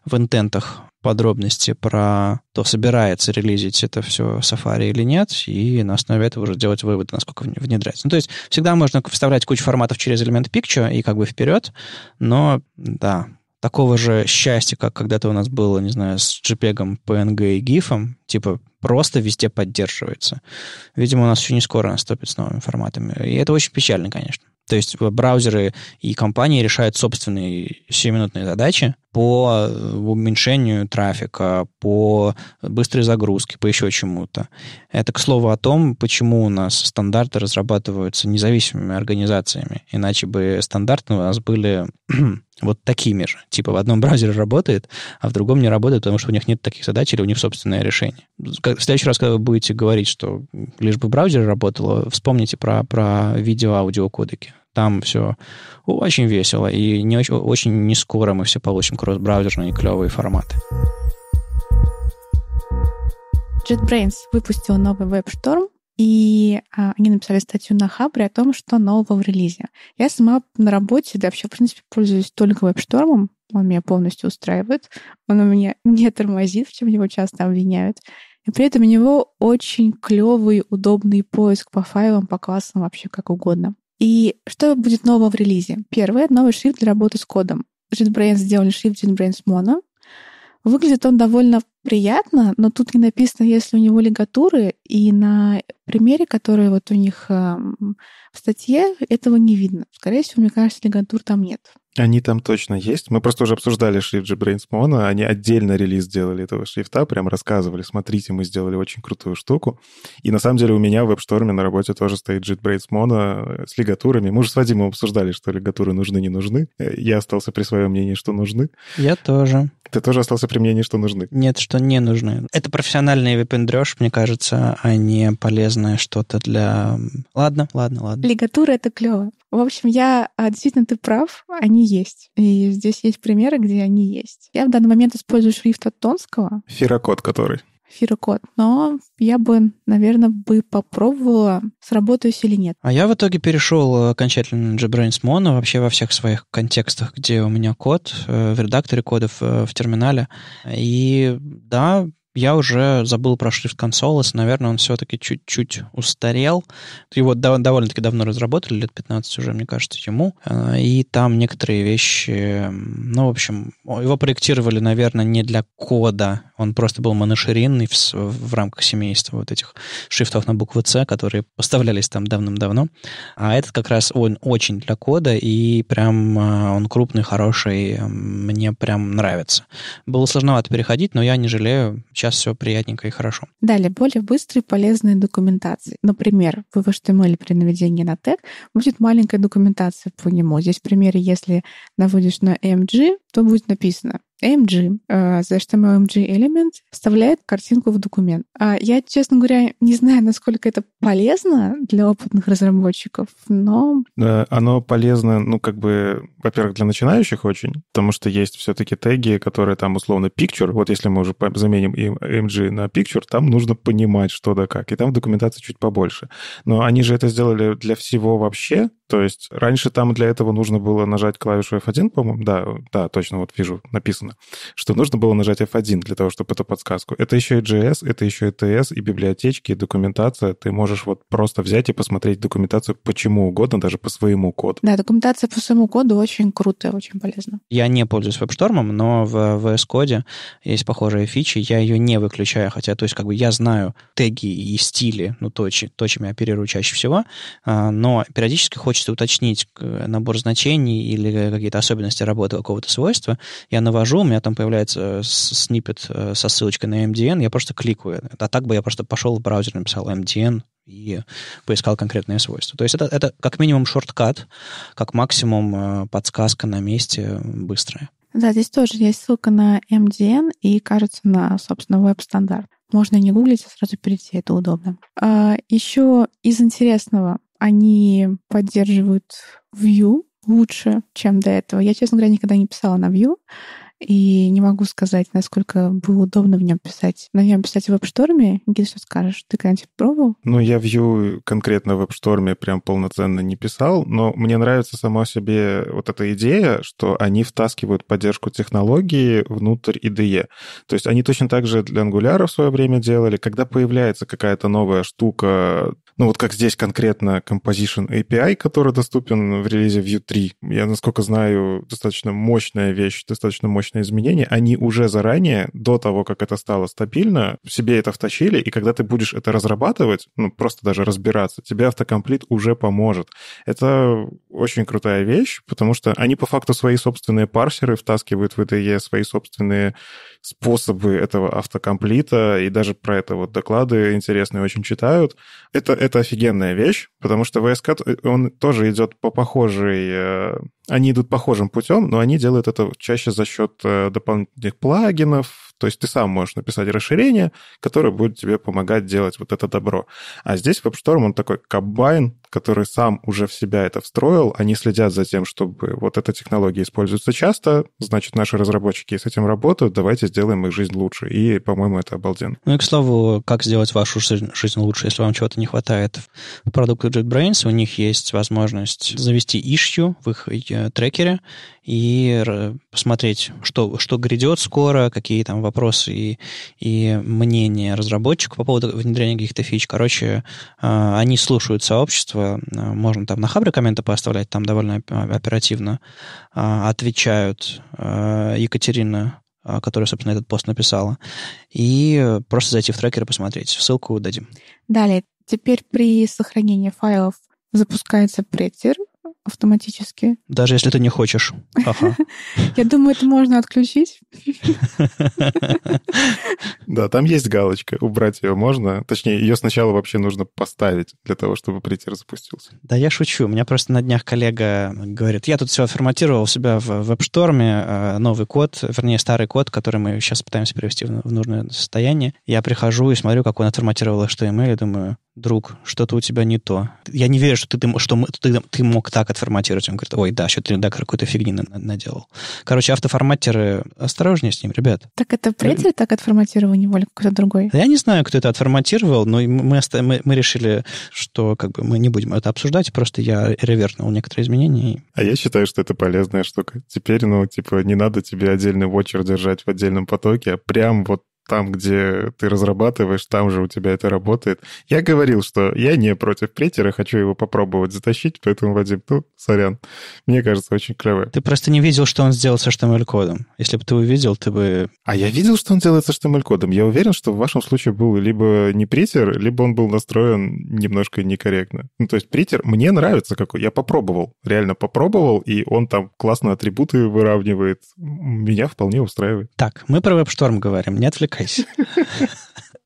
в интентах подробности про то, собирается релизить это все Safari или нет, и на основе этого уже делать выводы, насколько внедрять. Ну, то есть всегда можно вставлять кучу форматов через элемент Picture и как бы вперед, но да, такого же счастья, как когда-то у нас было, не знаю, с JPEG, PNG и GIF, типа просто везде поддерживается. Видимо, у нас еще не скоро наступит с новыми форматами. И это очень печально, конечно. То есть браузеры и компании решают собственные сиюминутные задачи по уменьшению трафика, по быстрой загрузке, по еще чему-то. Это, к слову, о том, почему у нас стандарты разрабатываются независимыми организациями. Иначе бы стандарты у нас были вот такими же. Типа в одном браузере работает, а в другом не работает, потому что у них нет таких задач или у них собственное решение. В следующий раз, когда вы будете говорить, что лишь бы в браузере работало, вспомните про, про видео-аудио кодеки. Там все очень весело, и не очень, очень не скоро мы все получим кросс-браузерные клевые форматы. JetBrains выпустил новый WebStorm, и а, они написали статью на Хабре о том, что нового в релизе. Я сама на работе, да, вообще, в принципе, пользуюсь только WebStorm. Он меня полностью устраивает. Он у меня не тормозит, в чем его часто обвиняют. И при этом у него очень клевый, удобный поиск по файлам, по классам, вообще как угодно. И что будет нового в релизе? Первое — новый шрифт для работы с кодом. JetBrains сделали шрифт JetBrains Mono. Выглядит он довольно приятно, но тут не написано, если у него лигатуры, и на примере, который вот у них э, в статье, этого не видно. Скорее всего, мне кажется, лигатур там нет. Они там точно есть. Мы просто уже обсуждали шрифт JetBrains Mono. Они отдельно релиз сделали этого шрифта, прям рассказывали, смотрите, мы сделали очень крутую штуку. И на самом деле у меня в WebStorm на работе тоже стоит JetBrains Mono с лигатурами. Мы уже с Вадимом обсуждали, что лигатуры нужны, не нужны. Я остался при своем мнении, что нужны. Я тоже. Ты тоже остался при мнении, что нужны? Нет, что не нужны. Это профессиональный выпендрешь, мне кажется, а не полезное что-то для... Ладно, ладно, ладно. Лигатура — это клево. В общем, я а, действительно ты прав, они есть. И здесь есть примеры, где они есть. Я в данный момент использую шрифт от Тонского. Фирокод который? Фирокод. Но я бы, наверное, бы попробовала, сработаюсь или нет. А я в итоге перешел окончательно на JetBrains Mono вообще во всех своих контекстах, где у меня код э, в редакторе кодов э, в терминале. И да, я уже забыл про шрифт Consoles, наверное, он все-таки чуть-чуть устарел. Его довольно-таки давно разработали, лет 15 уже, мне кажется, ему. А, и там некоторые вещи, ну, в общем, его проектировали, наверное, не для кода, он просто был моноширинный в, в рамках семейства вот этих шрифтов на букву C, которые поставлялись там давным-давно. А этот как раз он очень для кода, и прям а, он крупный, хороший, мне прям нравится. Было сложновато переходить, но я не жалею все приятненько и хорошо. Далее, более быстрые полезные документации. Например, в HTML при наведении на тег будет маленькая документация по нему. Здесь в примере, если наводишь на MG, то будет написано AMG, uh, the HTML Element вставляет картинку в документ. Uh, я, честно говоря, не знаю, насколько это полезно для опытных разработчиков, но... Оно полезно, ну, как бы, во-первых, для начинающих очень, потому что есть все-таки теги, которые там условно picture. Вот если мы уже заменим AMG на picture, там нужно понимать, что да как. И там документация чуть побольше. Но они же это сделали для всего вообще, то есть раньше там для этого нужно было нажать клавишу F1, по-моему. Да, да, точно, вот вижу, написано написано, что нужно было нажать F1 для того, чтобы эту подсказку. Это еще и JS, это еще и TS, и библиотечки, и документация. Ты можешь вот просто взять и посмотреть документацию почему угодно, даже по своему коду. Да, документация по своему коду очень крутая, очень полезна. Я не пользуюсь WebStorm, но в VS Code есть похожие фичи, я ее не выключаю, хотя, то есть, как бы я знаю теги и стили, ну, то, то чем я оперирую чаще всего, а, но периодически хочется уточнить набор значений или какие-то особенности работы какого-то свойства, я навожу, у меня там появляется снипет э, со ссылочкой на MDN, я просто кликаю. А так бы я просто пошел в браузер, написал MDN, и поискал конкретные свойства. То есть это, это как минимум шорткат, как максимум э, подсказка на месте быстрая. Да, здесь тоже есть ссылка на MDN и, кажется, на, собственно, веб-стандарт. Можно не гуглить, а сразу перейти, это удобно. А, еще из интересного, они поддерживают Vue лучше, чем до этого. Я, честно говоря, никогда не писала на Vue, и не могу сказать, насколько было удобно в нем писать. На нем писать в веб-шторме, Никита, что скажешь? Ты когда-нибудь пробовал? Ну, я Vue конкретно в веб-шторме прям полноценно не писал, но мне нравится сама себе вот эта идея, что они втаскивают поддержку технологии внутрь IDE. То есть они точно так же для Angular в свое время делали. Когда появляется какая-то новая штука, ну вот как здесь конкретно Composition API, который доступен в релизе Vue 3. Я, насколько знаю, достаточно мощная вещь, достаточно мощное изменение. Они уже заранее, до того, как это стало стабильно, себе это втащили, и когда ты будешь это разрабатывать, ну просто даже разбираться, тебе автокомплит уже поможет. Это очень крутая вещь, потому что они по факту свои собственные парсеры втаскивают в IDE, свои собственные способы этого автокомплита, и даже про это вот доклады интересные очень читают. Это, это офигенная вещь, потому что VS Code, он тоже идет по похожей... Э, они идут похожим путем, но они делают это чаще за счет э, дополнительных плагинов, то есть ты сам можешь написать расширение, которое будет тебе помогать делать вот это добро. А здесь WebStorm, он такой комбайн, который сам уже в себя это встроил. Они следят за тем, чтобы вот эта технология используется часто, значит, наши разработчики с этим работают, давайте сделаем их жизнь лучше. И, по-моему, это обалденно. Ну и, к слову, как сделать вашу жизнь лучше, если вам чего-то не хватает в продукте JetBrains, у них есть возможность завести issue в их э, трекере и посмотреть, что, что грядет скоро, какие там вопросы и, и мнения разработчиков по поводу внедрения каких-то фич. Короче, а, они слушают сообщество, а, можно там на хабре комменты поставлять, там довольно оперативно а, отвечают. Екатерина которая, собственно, этот пост написала, и просто зайти в трекер и посмотреть. Ссылку дадим. Далее, теперь при сохранении файлов запускается претер, автоматически. Даже если ты не хочешь. Ага. Я думаю, это можно отключить. Да, там есть галочка. Убрать ее можно. Точнее, ее сначала вообще нужно поставить для того, чтобы притер запустился. Да, я шучу. У меня просто на днях коллега говорит, я тут все форматировал у себя в веб-шторме, э, новый код, вернее, старый код, который мы сейчас пытаемся перевести в нужное состояние. Я прихожу и смотрю, как он отформатировал HTML, и думаю, друг, что-то у тебя не то. Я не верю, что ты, что ты, ты мог так отформатировать. Он говорит, ой, да, что ты редактор какой-то фигни наделал. Короче, автоформатеры, осторожнее с ним, ребят. Так это претель так отформатировал, не более какой-то другой? Я не знаю, кто это отформатировал, но мы, мы, мы решили, что как бы мы не будем это обсуждать, просто я ревернул некоторые изменения. А я считаю, что это полезная штука. Теперь, ну, типа, не надо тебе отдельный вотчер держать в отдельном потоке, а прям вот там, где ты разрабатываешь, там же у тебя это работает. Я говорил, что я не против претера, хочу его попробовать затащить, поэтому, Вадим, ну, сорян. Мне кажется, очень клево. Ты просто не видел, что он сделал с HTML-кодом. Если бы ты увидел, ты бы... А я видел, что он делает с HTML-кодом. Я уверен, что в вашем случае был либо не претер, либо он был настроен немножко некорректно. Ну, то есть претер мне нравится какой. Я попробовал, реально попробовал, и он там классно атрибуты выравнивает. Меня вполне устраивает. Так, мы про WebStorm говорим, не отвлекайся отвлекайся.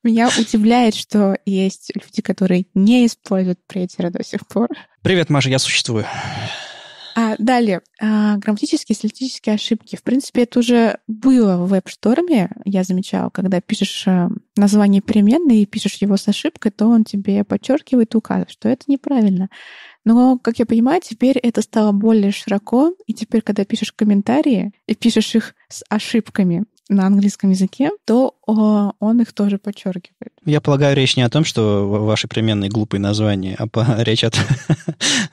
Меня удивляет, что есть люди, которые не используют претера до сих пор. Привет, Маша, я существую. А, далее, а, грамматические и стилистические ошибки. В принципе, это уже было в веб-шторме, я замечала, когда пишешь а, название переменной и пишешь его с ошибкой, то он тебе подчеркивает и указывает, что это неправильно. Но, как я понимаю, теперь это стало более широко, и теперь, когда пишешь комментарии и пишешь их с ошибками, на английском языке, то он их тоже подчеркивает. Я полагаю, речь не о том, что ваши переменные глупые названия, а по... речь, о...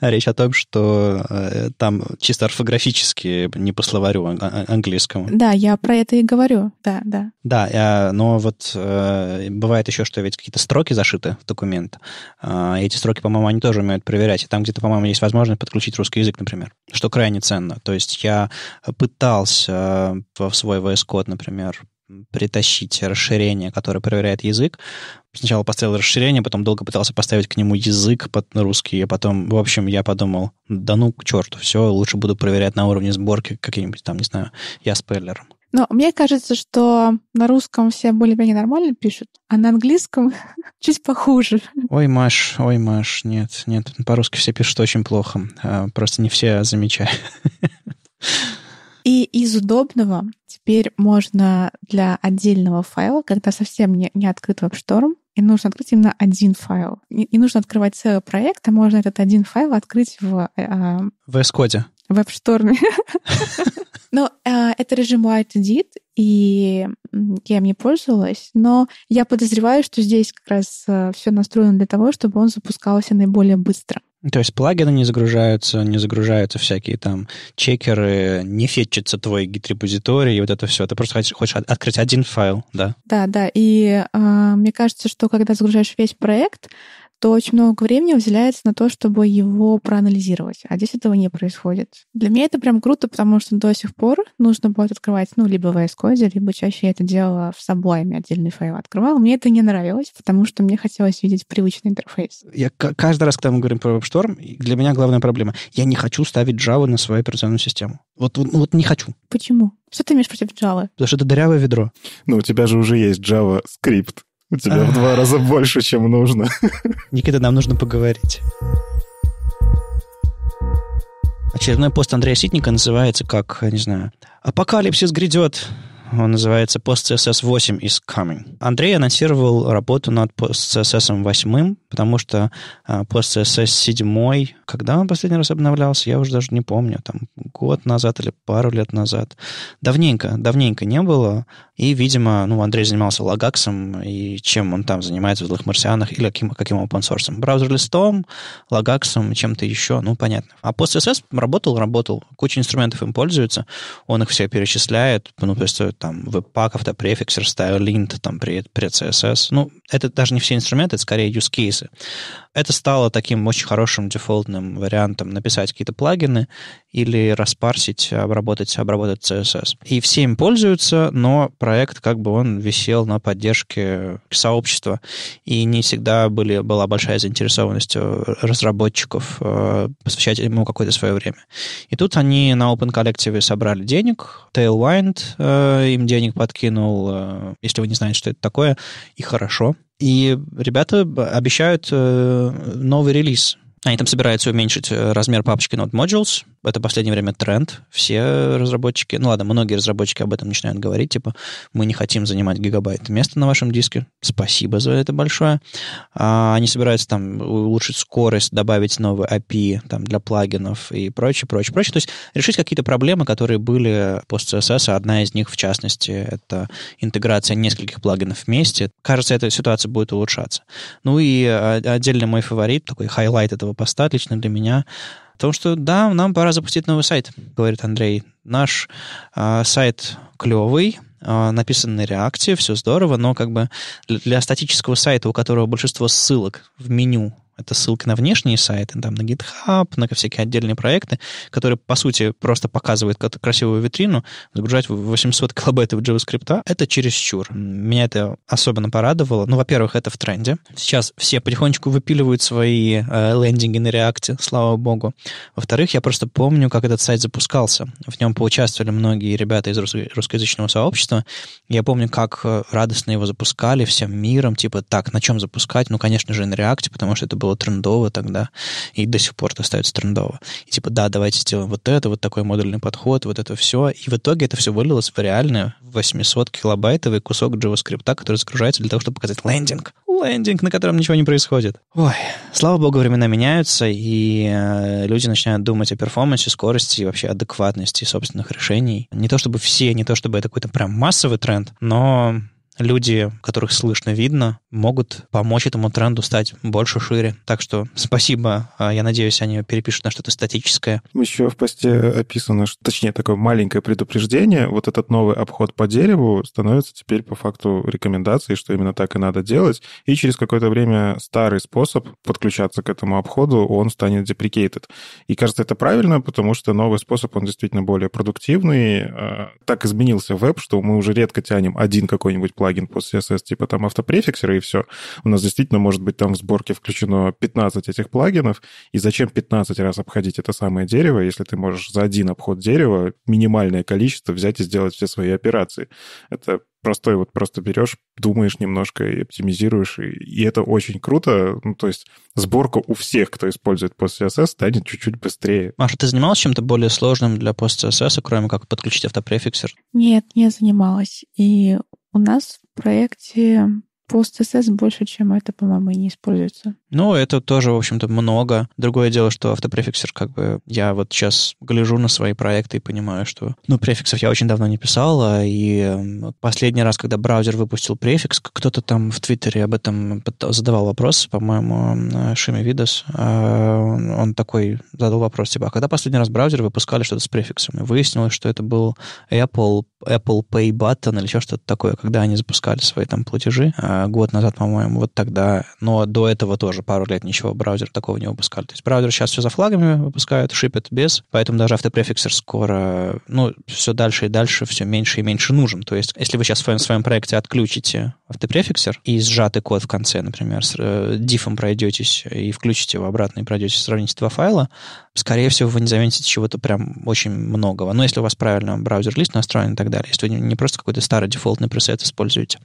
речь о том, что э, там чисто орфографически не по словарю ан- английскому. Да, я про это и говорю, да, да. Да, э, но вот э, бывает еще, что ведь какие-то строки зашиты в документ. Э, эти строки, по-моему, они тоже умеют проверять. И там где-то, по-моему, есть возможность подключить русский язык, например, что крайне ценно. То есть я пытался в свой VS Code, например, притащить расширение, которое проверяет язык. Сначала поставил расширение, потом долго пытался поставить к нему язык под русский, а потом, в общем, я подумал, да ну к черту, все, лучше буду проверять на уровне сборки какие-нибудь там, не знаю, я спойлером. Но мне кажется, что на русском все более-менее нормально пишут, а на английском чуть похуже. Ой, Маш, ой, Маш, нет, нет, по-русски все пишут очень плохо. А, просто не все замечают. И из удобного теперь можно для отдельного файла, когда совсем не, не открыт WebStorm, и нужно открыть именно один файл. Не, не нужно открывать целый проект, а можно этот один файл открыть в... Э, в S-коде. В WebStorm. Но э, это режим White Edit, и я им не пользовалась, но я подозреваю, что здесь как раз э, все настроено для того, чтобы он запускался наиболее быстро. То есть плагины не загружаются, не загружаются всякие там чекеры, не фетчится твой гид-репозиторий, и вот это все. Ты просто хочешь, хочешь открыть один файл, да? Да, да. И э, мне кажется, что когда загружаешь весь проект, то очень много времени выделяется на то, чтобы его проанализировать. А здесь этого не происходит. Для меня это прям круто, потому что до сих пор нужно будет открывать, ну, либо в VS Code, либо чаще я это делала в Sublime, отдельный файл открывала. Мне это не нравилось, потому что мне хотелось видеть привычный интерфейс. Я каждый раз, когда мы говорим про WebStorm, для меня главная проблема. Я не хочу ставить Java на свою операционную систему. Вот, ну, вот не хочу. Почему? Что ты имеешь против Java? Потому что это дырявое ведро. Ну, у тебя же уже есть Java скрипт. У тебя в два раза больше, чем нужно. Никита, нам нужно поговорить. Очередной пост Андрея Ситника называется как, не знаю, «Апокалипсис грядет». Он называется PostCSS 8 is coming. Андрей анонсировал работу над PostCSS 8, потому что PostCSS 7, когда он последний раз обновлялся, я уже даже не помню, там год назад или пару лет назад. Давненько, давненько не было. И, видимо, ну, Андрей занимался лагаксом, и чем он там занимается в «Злых марсианах» или каким, каким open-source. Браузер-листом, лагаксом, чем-то еще, ну, понятно. А PostCSS работал, работал. Куча инструментов им пользуется, он их все перечисляет, ну, то есть там webpack, автопрефиксер, stylint, там, при, при CSS. Ну, это даже не все инструменты, это скорее use cases. Это стало таким очень хорошим дефолтным вариантом написать какие-то плагины или распарсить, обработать, обработать CSS. И все им пользуются, но проект как бы он висел на поддержке сообщества, и не всегда были, была большая заинтересованность разработчиков э, посвящать ему какое-то свое время. И тут они на Open Collective собрали денег, Tailwind э, им денег подкинул, э, если вы не знаете, что это такое, и хорошо. И ребята обещают новый релиз. Они там собираются уменьшить размер папочки Node Modules, это последнее время тренд. Все разработчики, ну ладно, многие разработчики об этом начинают говорить, типа, мы не хотим занимать гигабайт места на вашем диске. Спасибо за это большое. А, они собираются там улучшить скорость, добавить новые API там, для плагинов и прочее, прочее, прочее. То есть решить какие-то проблемы, которые были по CSS. Одна из них, в частности, это интеграция нескольких плагинов вместе. Кажется, эта ситуация будет улучшаться. Ну и а, отдельно мой фаворит, такой highlight этого поста лично для меня — Потому что, да, нам пора запустить новый сайт, говорит Андрей. Наш э, сайт клевый, э, написан на React е, все здорово, но как бы для статического сайта, у которого большинство ссылок в меню это ссылки на внешние сайты, там, на GitHub, на всякие отдельные проекты, которые, по сути, просто показывают какую-то красивую витрину. Загружать 800 килобайтов JavaScript — это чересчур. Меня это особенно порадовало. Ну, во-первых, это в тренде. Сейчас все потихонечку выпиливают свои э, лендинги на React, слава богу. Во-вторых, я просто помню, как этот сайт запускался. В нем поучаствовали многие ребята из русскоязычного сообщества. Я помню, как э, радостно его запускали всем миром. Типа, так, на чем запускать? Ну, конечно же, на React, потому что это был было трендово тогда, и до сих пор это остается трендово. И типа, да, давайте сделаем вот это, вот такой модульный подход, вот это все. И в итоге это все вылилось в реальный 800 килобайтовый кусок JavaScript, который загружается для того, чтобы показать лендинг. Лендинг, на котором ничего не происходит. Ой, слава богу, времена меняются, и э, люди начинают думать о перформансе, скорости и вообще адекватности собственных решений. Не то чтобы все, не то чтобы это какой-то прям массовый тренд, но люди, которых слышно, видно, могут помочь этому тренду стать больше, шире. Так что спасибо. А, я надеюсь, они перепишут на что-то статическое. Еще в посте описано, что, точнее, такое маленькое предупреждение. Вот этот новый обход по дереву становится теперь по факту рекомендацией, что именно так и надо делать. И через какое-то время старый способ подключаться к этому обходу, он станет deprecated. И кажется, это правильно, потому что новый способ, он действительно более продуктивный. А, так изменился веб, что мы уже редко тянем один какой-нибудь плагин по CSS, типа там автопрефиксера, и все. У нас действительно может быть там в сборке включено 15 этих плагинов, и зачем 15 раз обходить это самое дерево, если ты можешь за один обход дерева минимальное количество взять и сделать все свои операции. Это простой, вот просто берешь, думаешь немножко и оптимизируешь, и, и это очень круто. Ну, то есть сборка у всех, кто использует PostCSS, станет чуть-чуть быстрее. Маша, ты занималась чем-то более сложным для PostCSS, кроме как подключить автопрефиксер? Нет, не занималась. И у нас в проекте PostCSS больше, чем это, по-моему, не используется. Ну, это тоже, в общем-то, много. Другое дело, что автопрефиксер, как бы, я вот сейчас гляжу на свои проекты и понимаю, что, ну, префиксов я очень давно не писал, и последний раз, когда браузер выпустил префикс, кто-то там в Твиттере об этом задавал вопрос, по-моему, Шими Видос, а, он такой задал вопрос, типа, а когда последний раз браузер выпускали что-то с префиксом? И выяснилось, что это был Apple, Apple Pay Button или еще что-то такое, когда они запускали свои там платежи а, год назад, по-моему, вот тогда, но до этого тоже пару лет ничего браузер такого не выпускали. То есть браузер сейчас все за флагами выпускают, шипят без, поэтому даже автопрефиксер скоро, ну, все дальше и дальше, все меньше и меньше нужен. То есть если вы сейчас в своем, в своем проекте отключите автопрефиксер и сжатый код в конце, например, с э, дифом пройдетесь и включите его обратно и пройдете, сравните два файла, скорее всего, вы не заметите чего-то прям очень многого. Но если у вас правильно браузер-лист настроен и так далее, если вы не просто какой-то старый дефолтный пресет используете.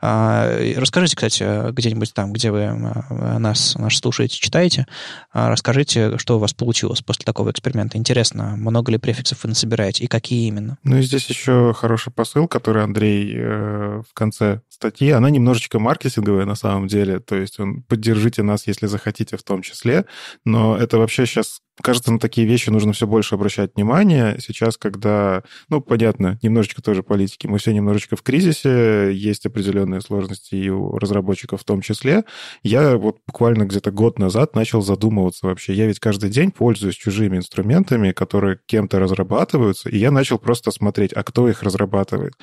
А, расскажите, кстати, где-нибудь там, где вы а, нас, нас слушаете, читаете, а, расскажите, что у вас получилось после такого эксперимента. Интересно, много ли префиксов вы насобираете и какие именно? Ну и здесь еще хороший посыл, который Андрей э, в конце статьи, она немножечко маркетинговая на самом деле, то есть он поддержите нас, если захотите в том числе, но это вообще сейчас Кажется, на такие вещи нужно все больше обращать внимание. Сейчас, когда, ну, понятно, немножечко тоже политики, мы все немножечко в кризисе, есть определенные сложности и у разработчиков в том числе. Я вот буквально где-то год назад начал задумываться вообще. Я ведь каждый день пользуюсь чужими инструментами, которые кем-то разрабатываются, и я начал просто смотреть, а кто их разрабатывает.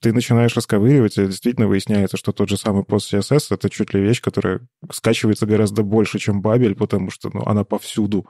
Ты начинаешь расковыривать, и действительно выясняется, что тот же самый PostCSS — это чуть ли вещь, которая скачивается гораздо больше, чем Бабель, потому что ну, она повсюду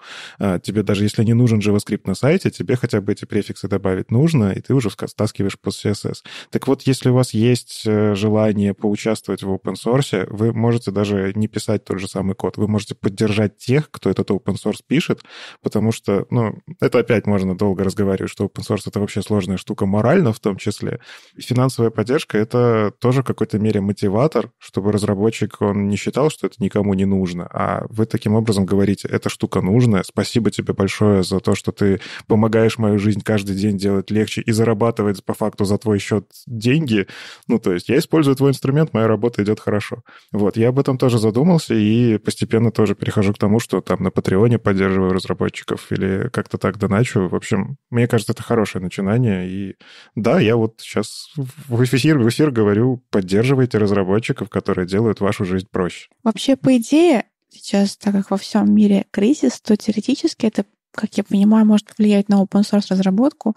тебе даже если не нужен JavaScript на сайте, тебе хотя бы эти префиксы добавить нужно, и ты уже стаскиваешь по CSS. Так вот, если у вас есть э, желание поучаствовать в open source, вы можете даже не писать тот же самый код, вы можете поддержать тех, кто этот open source пишет, потому что, ну, это опять можно долго разговаривать, что open source — это вообще сложная штука морально в том числе. финансовая поддержка — это тоже в какой-то мере мотиватор, чтобы разработчик, он не считал, что это никому не нужно, а вы таким образом говорите, эта штука нужная, спасибо спасибо тебе большое за то, что ты помогаешь мою жизнь каждый день делать легче и зарабатывать по факту за твой счет деньги. Ну, то есть я использую твой инструмент, моя работа идет хорошо. Вот, я об этом тоже задумался и постепенно тоже перехожу к тому, что там на Патреоне поддерживаю разработчиков или как-то так доначу. В общем, мне кажется, это хорошее начинание. И да, я вот сейчас в эфир, в эфир говорю, поддерживайте разработчиков, которые делают вашу жизнь проще. Вообще, по идее, сейчас, так как во всем мире кризис, то теоретически это, как я понимаю, может влиять на open source разработку,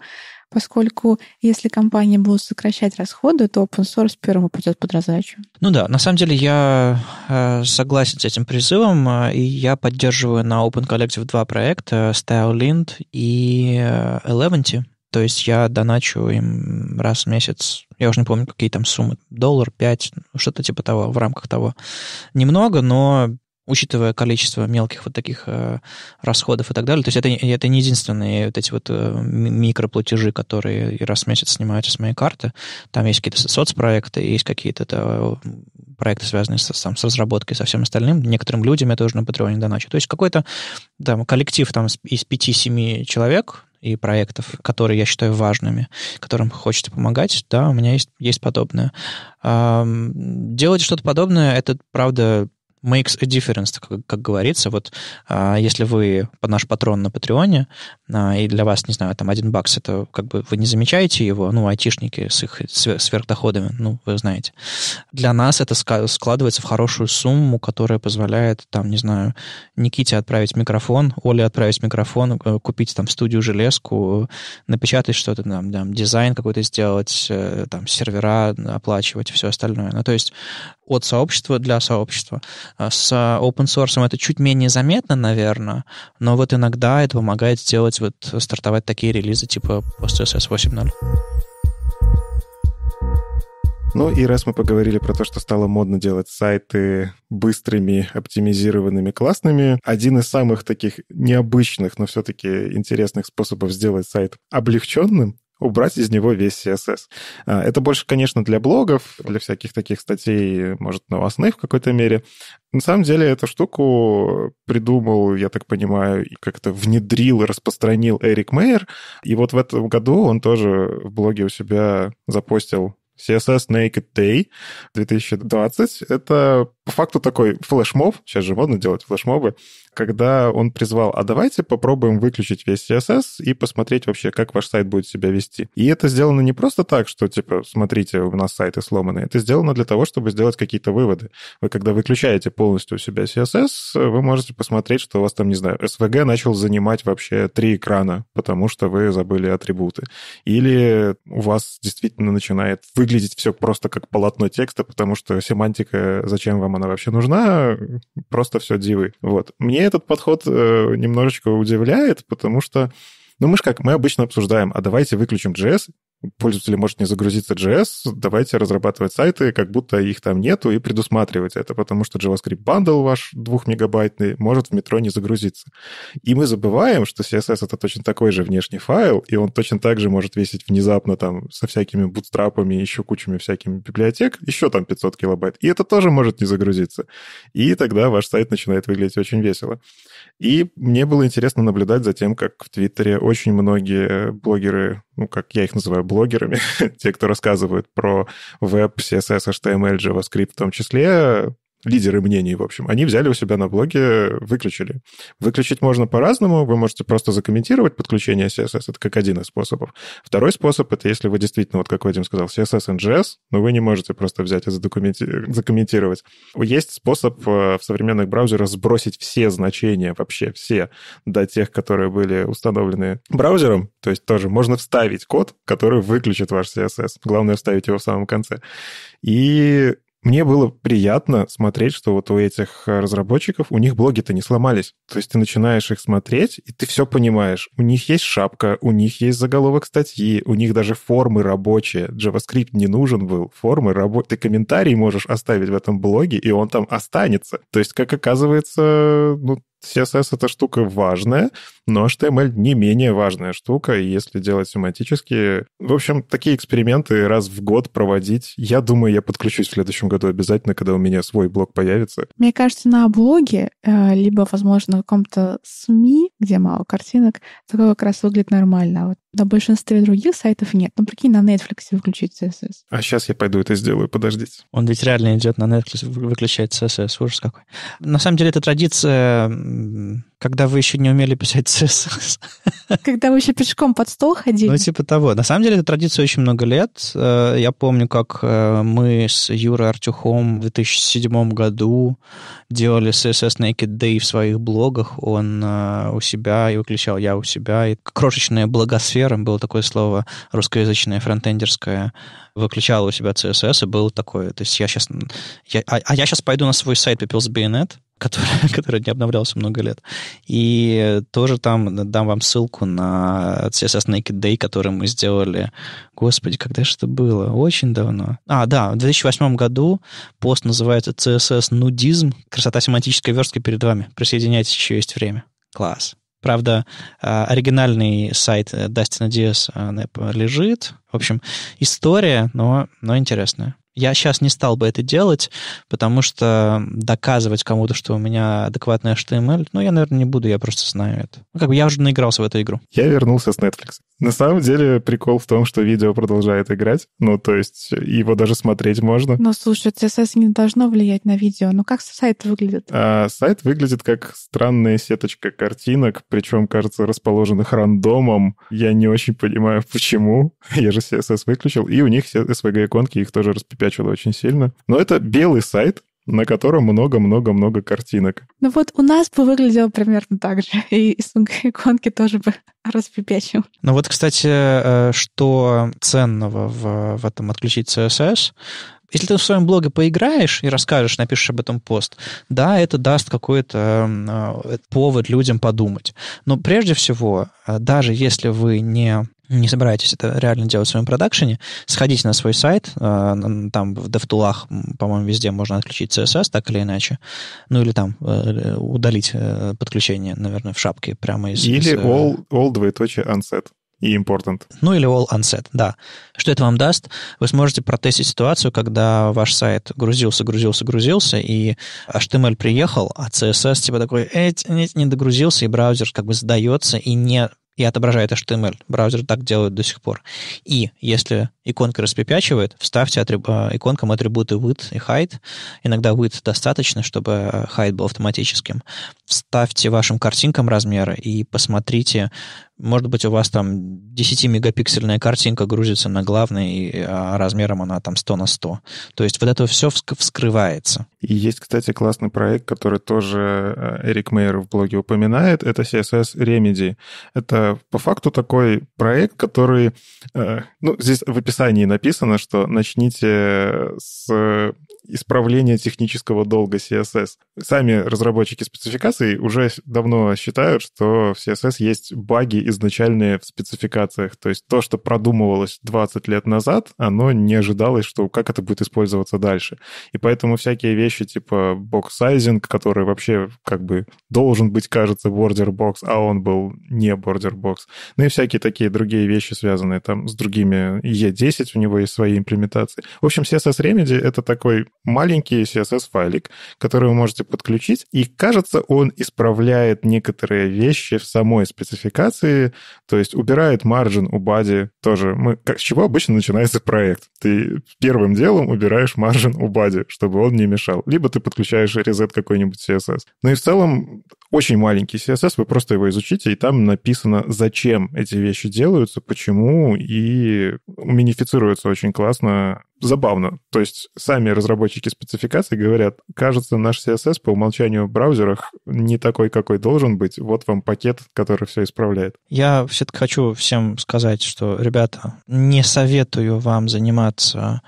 поскольку если компании будут сокращать расходы, то open source первым упадет под раздачу. Ну да, на самом деле я э, согласен с этим призывом, э, и я поддерживаю на Open Collective два проекта, StyleLint и э, Eleventy. То есть я доначу им раз в месяц, я уже не помню, какие там суммы, доллар, пять, что-то типа того, в рамках того. Немного, но учитывая количество мелких вот таких э, расходов и так далее. То есть это, это не единственные вот эти вот э, микроплатежи, которые раз в месяц снимаются с моей карты. Там есть какие-то соцпроекты, есть какие-то это, проекты, связанные с, там, с разработкой, со всем остальным. Некоторым людям я тоже на Патреоне доначу. То есть какой-то там, коллектив там, из 5-7 человек, и проектов, которые я считаю важными, которым хочется помогать, да, у меня есть, есть подобное. Делать что-то подобное, это, правда, makes a difference, как, как говорится. Вот а, если вы наш патрон на Патреоне, а, и для вас, не знаю, там один бакс, это как бы вы не замечаете его, ну, айтишники с их сверхдоходами, ну, вы знаете. Для нас это складывается в хорошую сумму, которая позволяет, там, не знаю, Никите отправить микрофон, Оле отправить микрофон, э, купить там студию железку, напечатать что-то, там, там дизайн какой-то сделать, э, там, сервера оплачивать, все остальное. Ну, то есть от сообщества для сообщества. А с open source это чуть менее заметно, наверное, но вот иногда это помогает сделать, вот стартовать такие релизы типа PostCSS 8.0. Ну и раз мы поговорили про то, что стало модно делать сайты быстрыми, оптимизированными, классными, один из самых таких необычных, но все-таки интересных способов сделать сайт облегченным убрать из него весь CSS. А, это больше, конечно, для блогов, для всяких таких статей, может, новостных в какой-то мере. На самом деле эту штуку придумал, я так понимаю, как-то внедрил и распространил Эрик Мейер. И вот в этом году он тоже в блоге у себя запостил CSS Naked Day 2020. Это по факту такой флешмоб, сейчас же модно делать флешмобы, когда он призвал, а давайте попробуем выключить весь CSS и посмотреть вообще, как ваш сайт будет себя вести. И это сделано не просто так, что, типа, смотрите, у нас сайты сломаны. Это сделано для того, чтобы сделать какие-то выводы. Вы, когда выключаете полностью у себя CSS, вы можете посмотреть, что у вас там, не знаю, SVG начал занимать вообще три экрана, потому что вы забыли атрибуты. Или у вас действительно начинает выглядеть все просто как полотно текста, потому что семантика, зачем вам она вообще нужна, просто все дивы. Вот. Мне этот подход э, немножечко удивляет, потому что ну, мы же как, мы обычно обсуждаем, а давайте выключим JS пользователь может не загрузиться JS, давайте разрабатывать сайты, как будто их там нету, и предусматривать это, потому что JavaScript bundle ваш двухмегабайтный может в метро не загрузиться. И мы забываем, что CSS — это точно такой же внешний файл, и он точно так же может весить внезапно там со всякими бутстрапами, еще кучами всякими библиотек, еще там 500 килобайт, и это тоже может не загрузиться. И тогда ваш сайт начинает выглядеть очень весело. И мне было интересно наблюдать за тем, как в Твиттере очень многие блогеры, ну, как я их называю, блогерами, те, кто рассказывают про веб, CSS, HTML, JavaScript в том числе, лидеры мнений, в общем, они взяли у себя на блоге, выключили. Выключить можно по-разному. Вы можете просто закомментировать подключение CSS. Это как один из способов. Второй способ — это если вы действительно, вот как Вадим сказал, CSS JS, но вы не можете просто взять и закомментировать. Есть способ э, в современных браузерах сбросить все значения, вообще все, до тех, которые были установлены браузером. То есть тоже можно вставить код, который выключит ваш CSS. Главное вставить его в самом конце. И мне было приятно смотреть, что вот у этих э, разработчиков, у них блоги-то не сломались. То есть ты начинаешь их смотреть, и ты все понимаешь. У них есть шапка, у них есть заголовок статьи, у них даже формы рабочие. JavaScript не нужен был. Формы рабочие. Ты комментарий можешь оставить в этом блоге, и он там останется. То есть, как оказывается, ну, CSS — это штука важная, но HTML не менее важная штука, и если делать семантически... В общем, такие эксперименты раз в год проводить, я думаю, я подключусь в следующем году обязательно, когда у меня свой блог появится. Мне кажется, на блоге, э, либо, возможно, на каком-то СМИ, где мало картинок, такое как раз выглядит нормально. А вот на большинстве других сайтов нет. Ну, прикинь, на Netflix выключить CSS. А сейчас я пойду это сделаю, подождите. Он ведь реально идет на Netflix, выключает CSS. Ужас какой. На самом деле, это традиция когда вы еще не умели писать CSS. Когда вы еще пешком под стол ходили. Ну, типа того. На самом деле, эта традиция очень много лет. Э, я помню, как э, мы с Юрой Артюхом в 2007 году делали CSS Naked Day в своих блогах. Он э, у себя и выключал, я у себя. И крошечная благосфера, было такое слово русскоязычное, фронтендерское, выключал у себя CSS, и было такое. То есть я сейчас... Я, а, а я сейчас пойду на свой сайт People's Bayonet, который, который не обновлялся много лет. И тоже там дам вам ссылку на CSS Naked Day, который мы сделали. Господи, когда же это было? Очень давно. А, да, в 2008 году пост называется CSS Нудизм. Красота семантической верстки перед вами. Присоединяйтесь, еще есть время. Класс. Правда, а, оригинальный сайт Dustin.ds лежит. В общем, история, но, но интересная. Я сейчас не стал бы это делать, потому что доказывать кому-то, что у меня адекватный HTML, ну, я, наверное, не буду, я просто знаю это. Ну, как бы я уже наигрался в эту игру. Я вернулся с Netflix. На самом деле прикол в том, что видео продолжает играть, ну, то есть его даже смотреть можно. Но, слушай, CSS не должно влиять на видео. Ну, как сайт выглядит? А сайт выглядит как странная сеточка картинок, причем, кажется, расположенных рандомом. Я не очень понимаю, почему. Я же CSS выключил, и у них все SVG-иконки, их тоже распределяют выпячивало очень сильно. Но это белый сайт, на котором много-много-много картинок. Ну вот у нас бы выглядело примерно так же, и иконки тоже бы распипячил. Ну вот, кстати, э, что ценного в, в этом отключить CSS, если ты в своем блоге поиграешь и расскажешь, напишешь об этом пост, да, это даст какой-то э, повод людям подумать. Но прежде всего, э, даже если вы не не собираетесь это реально делать в своем продакшене, сходите на свой сайт, э, там в DevTool'ах, по-моему, везде можно отключить CSS, так или иначе, ну или там э, удалить э, подключение, наверное, в шапке прямо из... Или из, all, all двоеточие unset и important. Ну или all unset, да. Что это вам даст? Вы сможете протестить ситуацию, когда ваш сайт грузился, грузился, грузился, и HTML приехал, а CSS типа такой, э, не догрузился, и браузер как бы сдается и не и отображает HTML. Браузер так делает до сих пор. И если иконка распепячивает, вставьте атриб... А, иконкам атрибуты width и height. Иногда width достаточно, чтобы height был автоматическим. Вставьте вашим картинкам размеры и посмотрите, может быть, у вас там 10-мегапиксельная картинка грузится на главный, а размером она там 100 на 100. То есть вот это все вскрывается. И есть, кстати, классный проект, который тоже э, Эрик Мейер в блоге упоминает. Это CSS Remedy. Это по факту такой проект, который... Э, ну, здесь в описании написано, что начните с исправления технического долга CSS. Сами разработчики спецификаций уже давно считают, что в CSS есть баги изначальные в спецификациях. То есть то, что продумывалось 20 лет назад, оно не ожидалось, что как это будет использоваться дальше. И поэтому всякие вещи типа box-sizing, который вообще как бы должен быть, кажется, border box, а он был не border box. Ну и всякие такие другие вещи, связанные там с другими. IE10 у него есть свои имплементации. В общем, CSS Remedy — это такой маленький CSS-файлик, который вы можете подключить, и, кажется, он исправляет некоторые вещи в самой спецификации, то есть убирает margin у body тоже. Мы, как, с чего обычно начинается проект? Ты первым делом убираешь margin у body, чтобы он не мешал. Либо ты подключаешь reset какой-нибудь CSS. Ну и в целом очень маленький CSS, вы просто его изучите, и там написано, зачем эти вещи делаются, почему, и минифицируется очень классно, забавно. То есть сами разработчики спецификаций говорят, кажется, наш CSS по умолчанию в браузерах не такой, какой должен быть. Вот вам пакет, который все исправляет. Я все-таки хочу всем сказать, что, ребята, не советую вам заниматься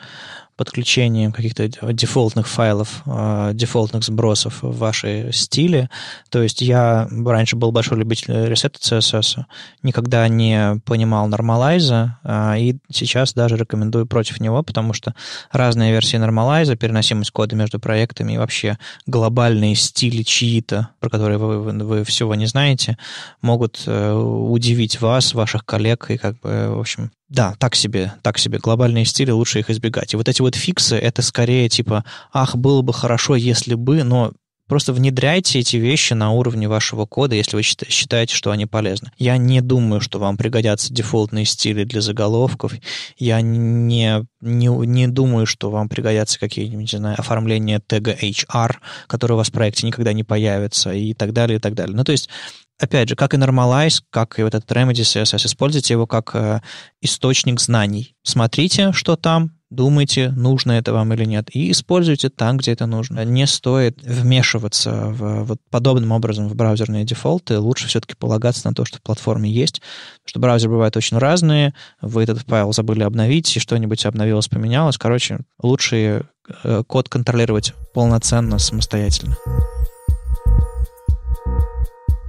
подключением каких-то дефолтных файлов, а, дефолтных сбросов в ваши стили. То есть я раньше был большой любитель ресета CSS, никогда не понимал нормалайза, а, и сейчас даже рекомендую против него, потому что разные версии нормалайза, переносимость кода между проектами и вообще глобальные стили чьи-то, про которые вы, вы, вы всего не знаете, могут э, удивить вас, ваших коллег, и как бы, в общем, да, так себе, так себе. Глобальные стили, лучше их избегать. И вот эти вот фиксы, это скорее типа, ах, было бы хорошо, если бы, но Просто внедряйте эти вещи на уровне вашего кода, если вы считаете, что они полезны. Я не думаю, что вам пригодятся дефолтные стили для заголовков. Я не, не, не думаю, что вам пригодятся какие-нибудь, не знаю, оформления тега HR, которые у вас в проекте никогда не появятся, и так далее, и так далее. Ну, то есть опять же, как и Normalize, как и вот этот Remedy CSS, используйте его как э, источник знаний. Смотрите, что там, думайте, нужно это вам или нет, и используйте там, где это нужно. Не стоит вмешиваться в, вот подобным образом в браузерные дефолты, лучше все-таки полагаться на то, что в платформе есть, что браузеры бывают очень разные, вы этот файл забыли обновить, и что-нибудь обновилось, поменялось. Короче, лучше э, код контролировать полноценно, самостоятельно.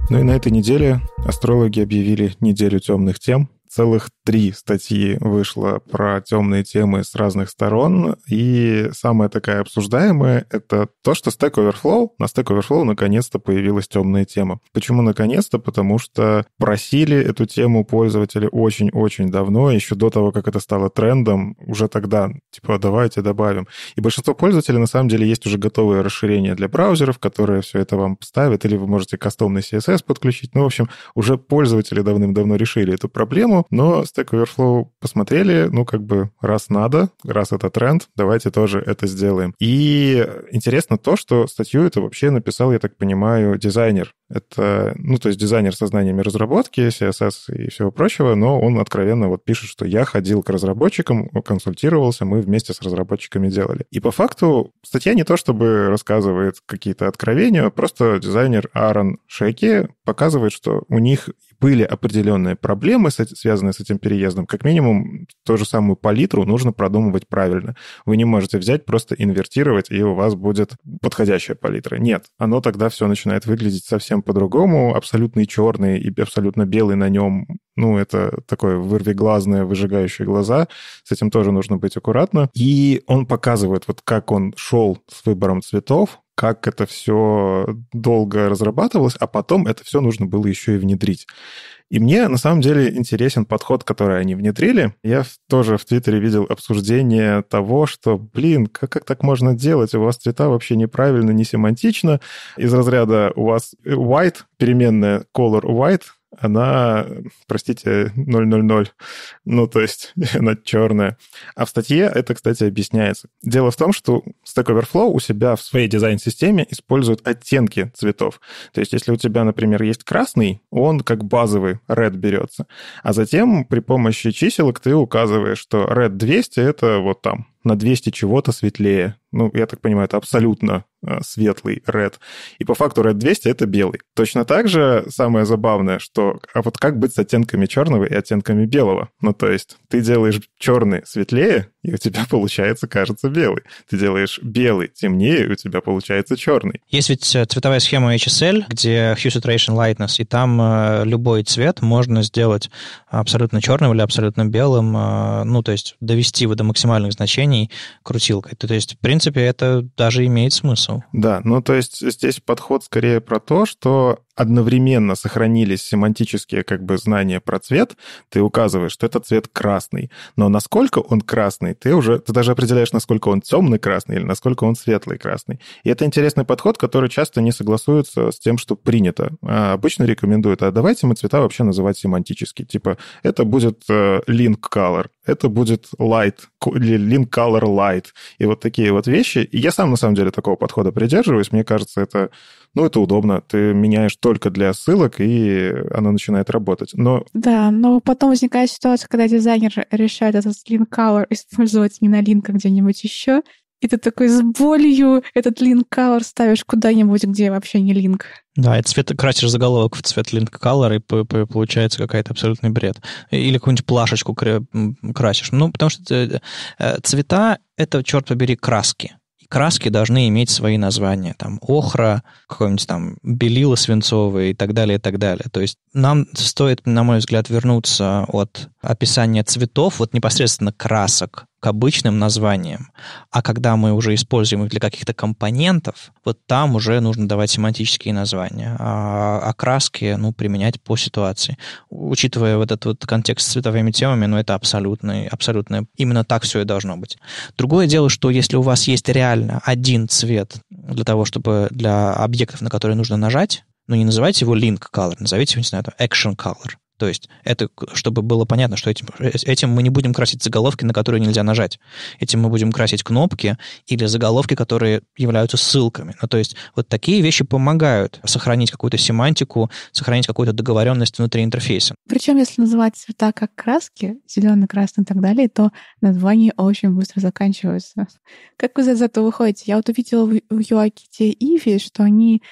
Ну и на этой неделе астрологи объявили неделю темных тем. Целых три статьи вышло про темные темы с разных сторон, и самая такая обсуждаемая — это то, что Stack Overflow, на Stack Overflow наконец-то появилась темная тема. Почему наконец-то? Потому что просили эту тему пользователи очень-очень давно, еще до того, как это стало трендом, уже тогда, типа, давайте добавим. И большинство пользователей, на самом деле, есть уже готовые расширения для браузеров, которые все это вам ставят, или вы можете кастомный CSS подключить. Ну, в общем, уже пользователи давным-давно решили эту проблему, но Stack Overflow посмотрели, ну, как бы, раз надо, раз это тренд, давайте тоже это сделаем. И интересно то, что статью это вообще написал, я так понимаю, дизайнер. Это, ну, то есть дизайнер со знаниями разработки, CSS и всего прочего, но он откровенно вот пишет, что я ходил к разработчикам, консультировался, мы вместе с разработчиками делали. И по факту статья не то чтобы рассказывает какие-то откровения, просто дизайнер Аарон Шеки показывает, что у них были определенные проблемы, связанные с этим переездом, как минимум ту же самую палитру нужно продумывать правильно. Вы не можете взять, просто инвертировать, и у вас будет подходящая палитра. Нет, оно тогда все начинает выглядеть совсем по-другому. Абсолютный черный и абсолютно белый на нем, ну, это такое вырвиглазное, выжигающее глаза. С этим тоже нужно быть аккуратно. И он показывает, вот как он шел с выбором цветов, как это все долго разрабатывалось, а потом это все нужно было еще и внедрить. И мне на самом деле интересен подход, который они внедрили. Я тоже в Твиттере видел обсуждение того, что, блин, как, как так можно делать? У вас цвета вообще неправильно, не семантично. Из разряда у вас white, переменная color white, она, простите, 000, ну, то есть она черная. А в статье это, кстати, объясняется. Дело в том, что Stack Overflow у себя в своей дизайн-системе использует оттенки цветов. То есть если у тебя, например, есть красный, он как базовый red берется. А затем при помощи чиселок ты указываешь, что red 200 — это вот там на 200 чего-то светлее. Ну, я так понимаю, это абсолютно э, светлый red. И по факту red 200 — это белый. Точно так же самое забавное, что а вот как быть с оттенками черного и оттенками белого? Ну, то есть ты делаешь черный светлее, и у тебя получается, кажется, белый. Ты делаешь белый темнее, и у тебя получается черный. Есть ведь э, цветовая схема HSL, где Hue Saturation Lightness, и там э, любой цвет можно сделать абсолютно черным или абсолютно белым, ну, то есть довести его до максимальных значений крутилкой. То есть, в принципе, это даже имеет смысл. Да, ну, то есть здесь подход скорее про то, что одновременно сохранились семантические как бы знания про цвет, ты указываешь, что этот цвет красный. Но насколько он красный, ты уже, ты даже определяешь, насколько он темный красный или насколько он светлый красный. И это интересный подход, который часто не согласуется с тем, что принято. А обычно рекомендуют, а давайте мы цвета вообще называть семантически. Типа, это будет э, link color, это будет light, или link color light. И вот такие вот вещи. И я сам, на самом деле, такого подхода придерживаюсь. Мне кажется, это ну, это удобно. Ты меняешь только для ссылок, и оно начинает работать. Но... Да, но потом возникает ситуация, когда дизайнер решает этот link color использовать не на линк, а где-нибудь еще, и ты такой с болью этот link color ставишь куда-нибудь, где вообще не линк. Да, и цвет, красишь заголовок в цвет link color, и получается какая-то абсолютный бред. Или какую-нибудь плашечку красишь. Ну, потому что э, э, цвета — это, черт побери, краски краски должны иметь свои названия. Там охра, какой-нибудь там белила свинцовые и так далее, и так далее. То есть нам стоит, на мой взгляд, вернуться от описания цветов, вот непосредственно красок, к обычным названиям. А когда мы уже используем их для каких-то компонентов, вот там уже нужно давать семантические названия, а окраски, ну, применять по ситуации. Учитывая вот этот вот контекст с цветовыми темами, ну, это абсолютно, абсолютно, именно так все и должно быть. Другое дело, что если у вас есть реально один цвет для того, чтобы для объектов, на которые нужно нажать, ну, не называйте его link color, назовите его, не знаю, action color. То есть это, чтобы было понятно, что этим, этим мы не будем красить заголовки, на которые нельзя нажать. Этим мы будем красить кнопки или заголовки, которые являются ссылками. Ну, то есть вот такие вещи помогают сохранить какую-то семантику, сохранить какую-то договоренность внутри интерфейса. Причем, если называть цвета как краски, зеленый, красный и так далее, то названия очень быстро заканчиваются. Как вы из этого выходите? Я вот увидела в UIKit и Ivy, что они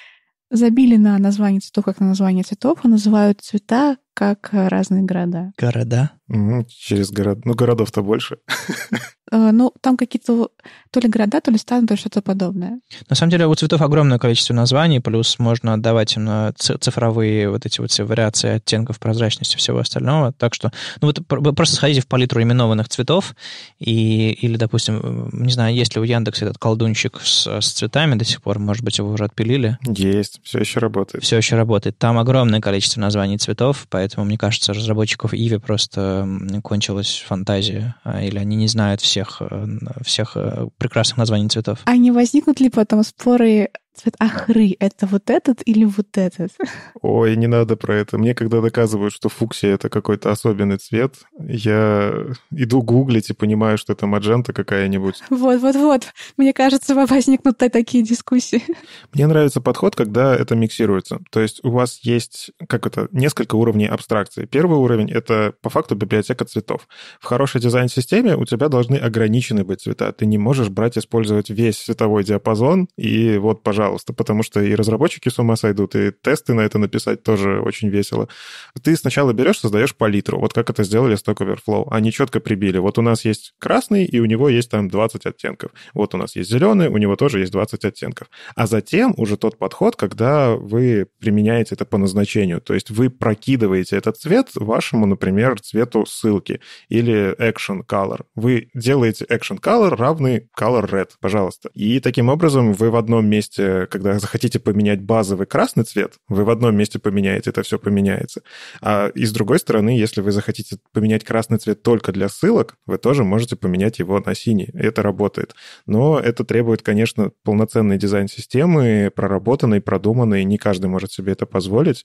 забили на название цветов, как на название цветов, и называют цвета как разные города. Города? Угу, через город. Ну, городов-то больше. Э, ну, там какие-то то ли города, то ли страны, то ли что-то подобное. На самом деле у цветов огромное количество названий, плюс можно отдавать им на цифровые вот эти вот все вариации оттенков, прозрачности, всего остального. Так что, ну вот просто сходите в палитру именованных цветов, и, или, допустим, не знаю, есть ли у Яндекса этот колдунчик с, с цветами до сих пор, может быть, его уже отпилили? Есть, все еще работает. Все еще работает. Там огромное количество названий цветов, поэтому, мне кажется, разработчиков Иви просто кончилась фантазия, а, или они не знают всех, э, всех э, прекрасных названий цветов. А не возникнут ли потом споры цвет ахры — это вот этот или вот этот? Ой, не надо про это. Мне когда доказывают, что фуксия — это какой-то особенный цвет, я иду гуглить и понимаю, что это маджента какая-нибудь. Вот-вот-вот. Мне кажется, возникнут такие дискуссии. Мне нравится подход, когда это миксируется. То есть у вас есть, как это, несколько уровней абстракции. Первый уровень — это по факту библиотека цветов. В хорошей дизайн-системе у тебя должны ограничены быть цвета. Ты не можешь брать, использовать весь цветовой диапазон и вот, пожалуйста, пожалуйста, потому что и разработчики с ума сойдут, и тесты на это написать тоже очень весело. Ты сначала берешь, создаешь палитру, вот как это сделали Stack Overflow. Они четко прибили. Вот у нас есть красный, и у него есть там 20 оттенков. Вот у нас есть зеленый, у него тоже есть 20 оттенков. А затем уже тот подход, когда вы применяете это по назначению. То есть вы прокидываете этот цвет вашему, например, цвету ссылки или action color. Вы делаете action color равный color red, пожалуйста. И таким образом вы в одном месте когда захотите поменять базовый красный цвет, вы в одном месте поменяете, это все поменяется. А и с другой стороны, если вы захотите поменять красный цвет только для ссылок, вы тоже можете поменять его на синий. Это работает. Но это требует, конечно, полноценной дизайн-системы, проработанной, продуманной. Не каждый может себе это позволить.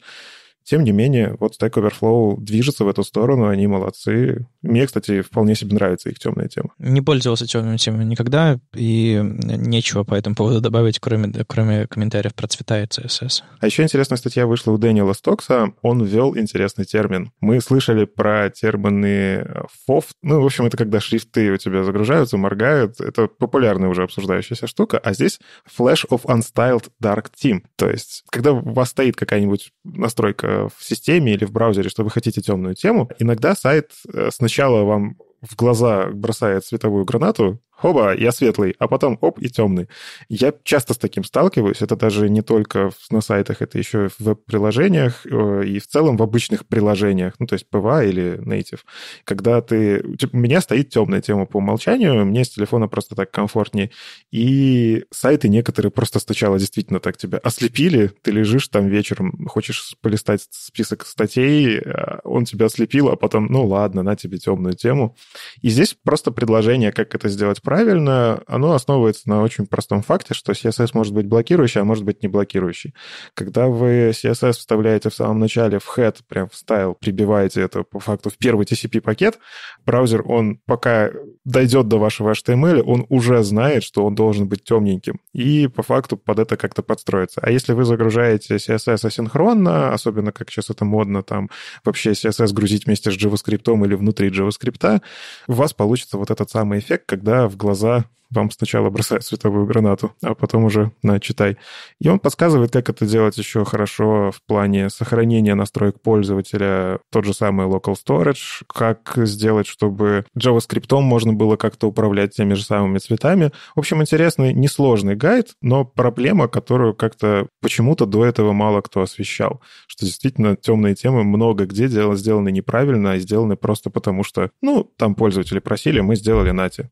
Тем не менее, вот Stack Overflow движется в эту сторону, они молодцы. Мне, кстати, вполне себе нравится их темная тема. Не пользовался темными темами никогда, и нечего по этому поводу добавить, кроме, кроме комментариев про цвета и CSS. А еще интересная статья вышла у Дэниела Стокса. Он ввел интересный термин. Мы слышали про термины FOF. Ну, в общем, это когда шрифты у тебя загружаются, моргают. Это популярная уже обсуждающаяся штука. А здесь Flash of Unstyled Dark Theme. То есть, когда у вас стоит какая-нибудь настройка в системе или в браузере, что вы хотите темную тему, иногда сайт э, сначала вам в глаза бросает световую гранату, хоба, я светлый, а потом оп, и темный. Я часто с таким сталкиваюсь. Это даже не только на сайтах, это еще и в веб-приложениях э, и в целом в обычных приложениях, ну, то есть PWA или Native. Когда ты... У меня стоит темная тема по умолчанию, мне с телефона просто так комфортнее. И сайты некоторые просто сначала действительно так тебя ослепили, ты лежишь там вечером, хочешь полистать список статей, а он тебя ослепил, а потом, ну ладно, на тебе темную тему. И здесь просто предложение, как это сделать правильно, оно основывается на очень простом факте, что CSS может быть блокирующий, а может быть не блокирующий. Когда вы CSS вставляете в самом начале в head, прям в style, прибиваете это по факту в первый TCP-пакет, браузер, он пока дойдет до вашего HTML, он уже знает, что он должен быть темненьким. И по факту под это как-то подстроится. А если вы загружаете CSS асинхронно, особенно как сейчас это модно, там вообще CSS грузить вместе с JavaScript или внутри JavaScript, у вас получится вот этот самый эффект, когда в глаза вам сначала бросает световую гранату, а потом уже на читай. И он подсказывает, как это делать еще хорошо в плане сохранения настроек пользователя, тот же самый local storage, как сделать, чтобы JavaScript можно было как-то управлять теми же самыми цветами. В общем, интересный, несложный гайд, но проблема, которую как-то почему-то до этого мало кто освещал, что действительно темные темы много где сделаны неправильно, а сделаны просто потому, что, ну, там пользователи просили, мы сделали нате.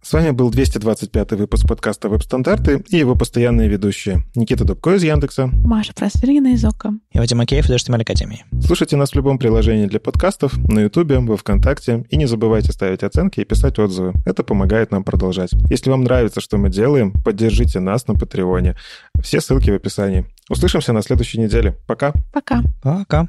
С вами был 225 выпуск подкаста «Веб-стандарты» и его постоянные ведущие Никита Дубко из Яндекса, Маша Просвиргина из ОКО и Вадим Макеев из HTML Академии. Слушайте нас в любом приложении для подкастов, на Ютубе, во Вконтакте, и не забывайте ставить оценки и писать отзывы. Это помогает нам продолжать. Если вам нравится, что мы делаем, поддержите нас на Патреоне. Все ссылки в описании. Услышимся на следующей неделе. Пока. Пока. Пока.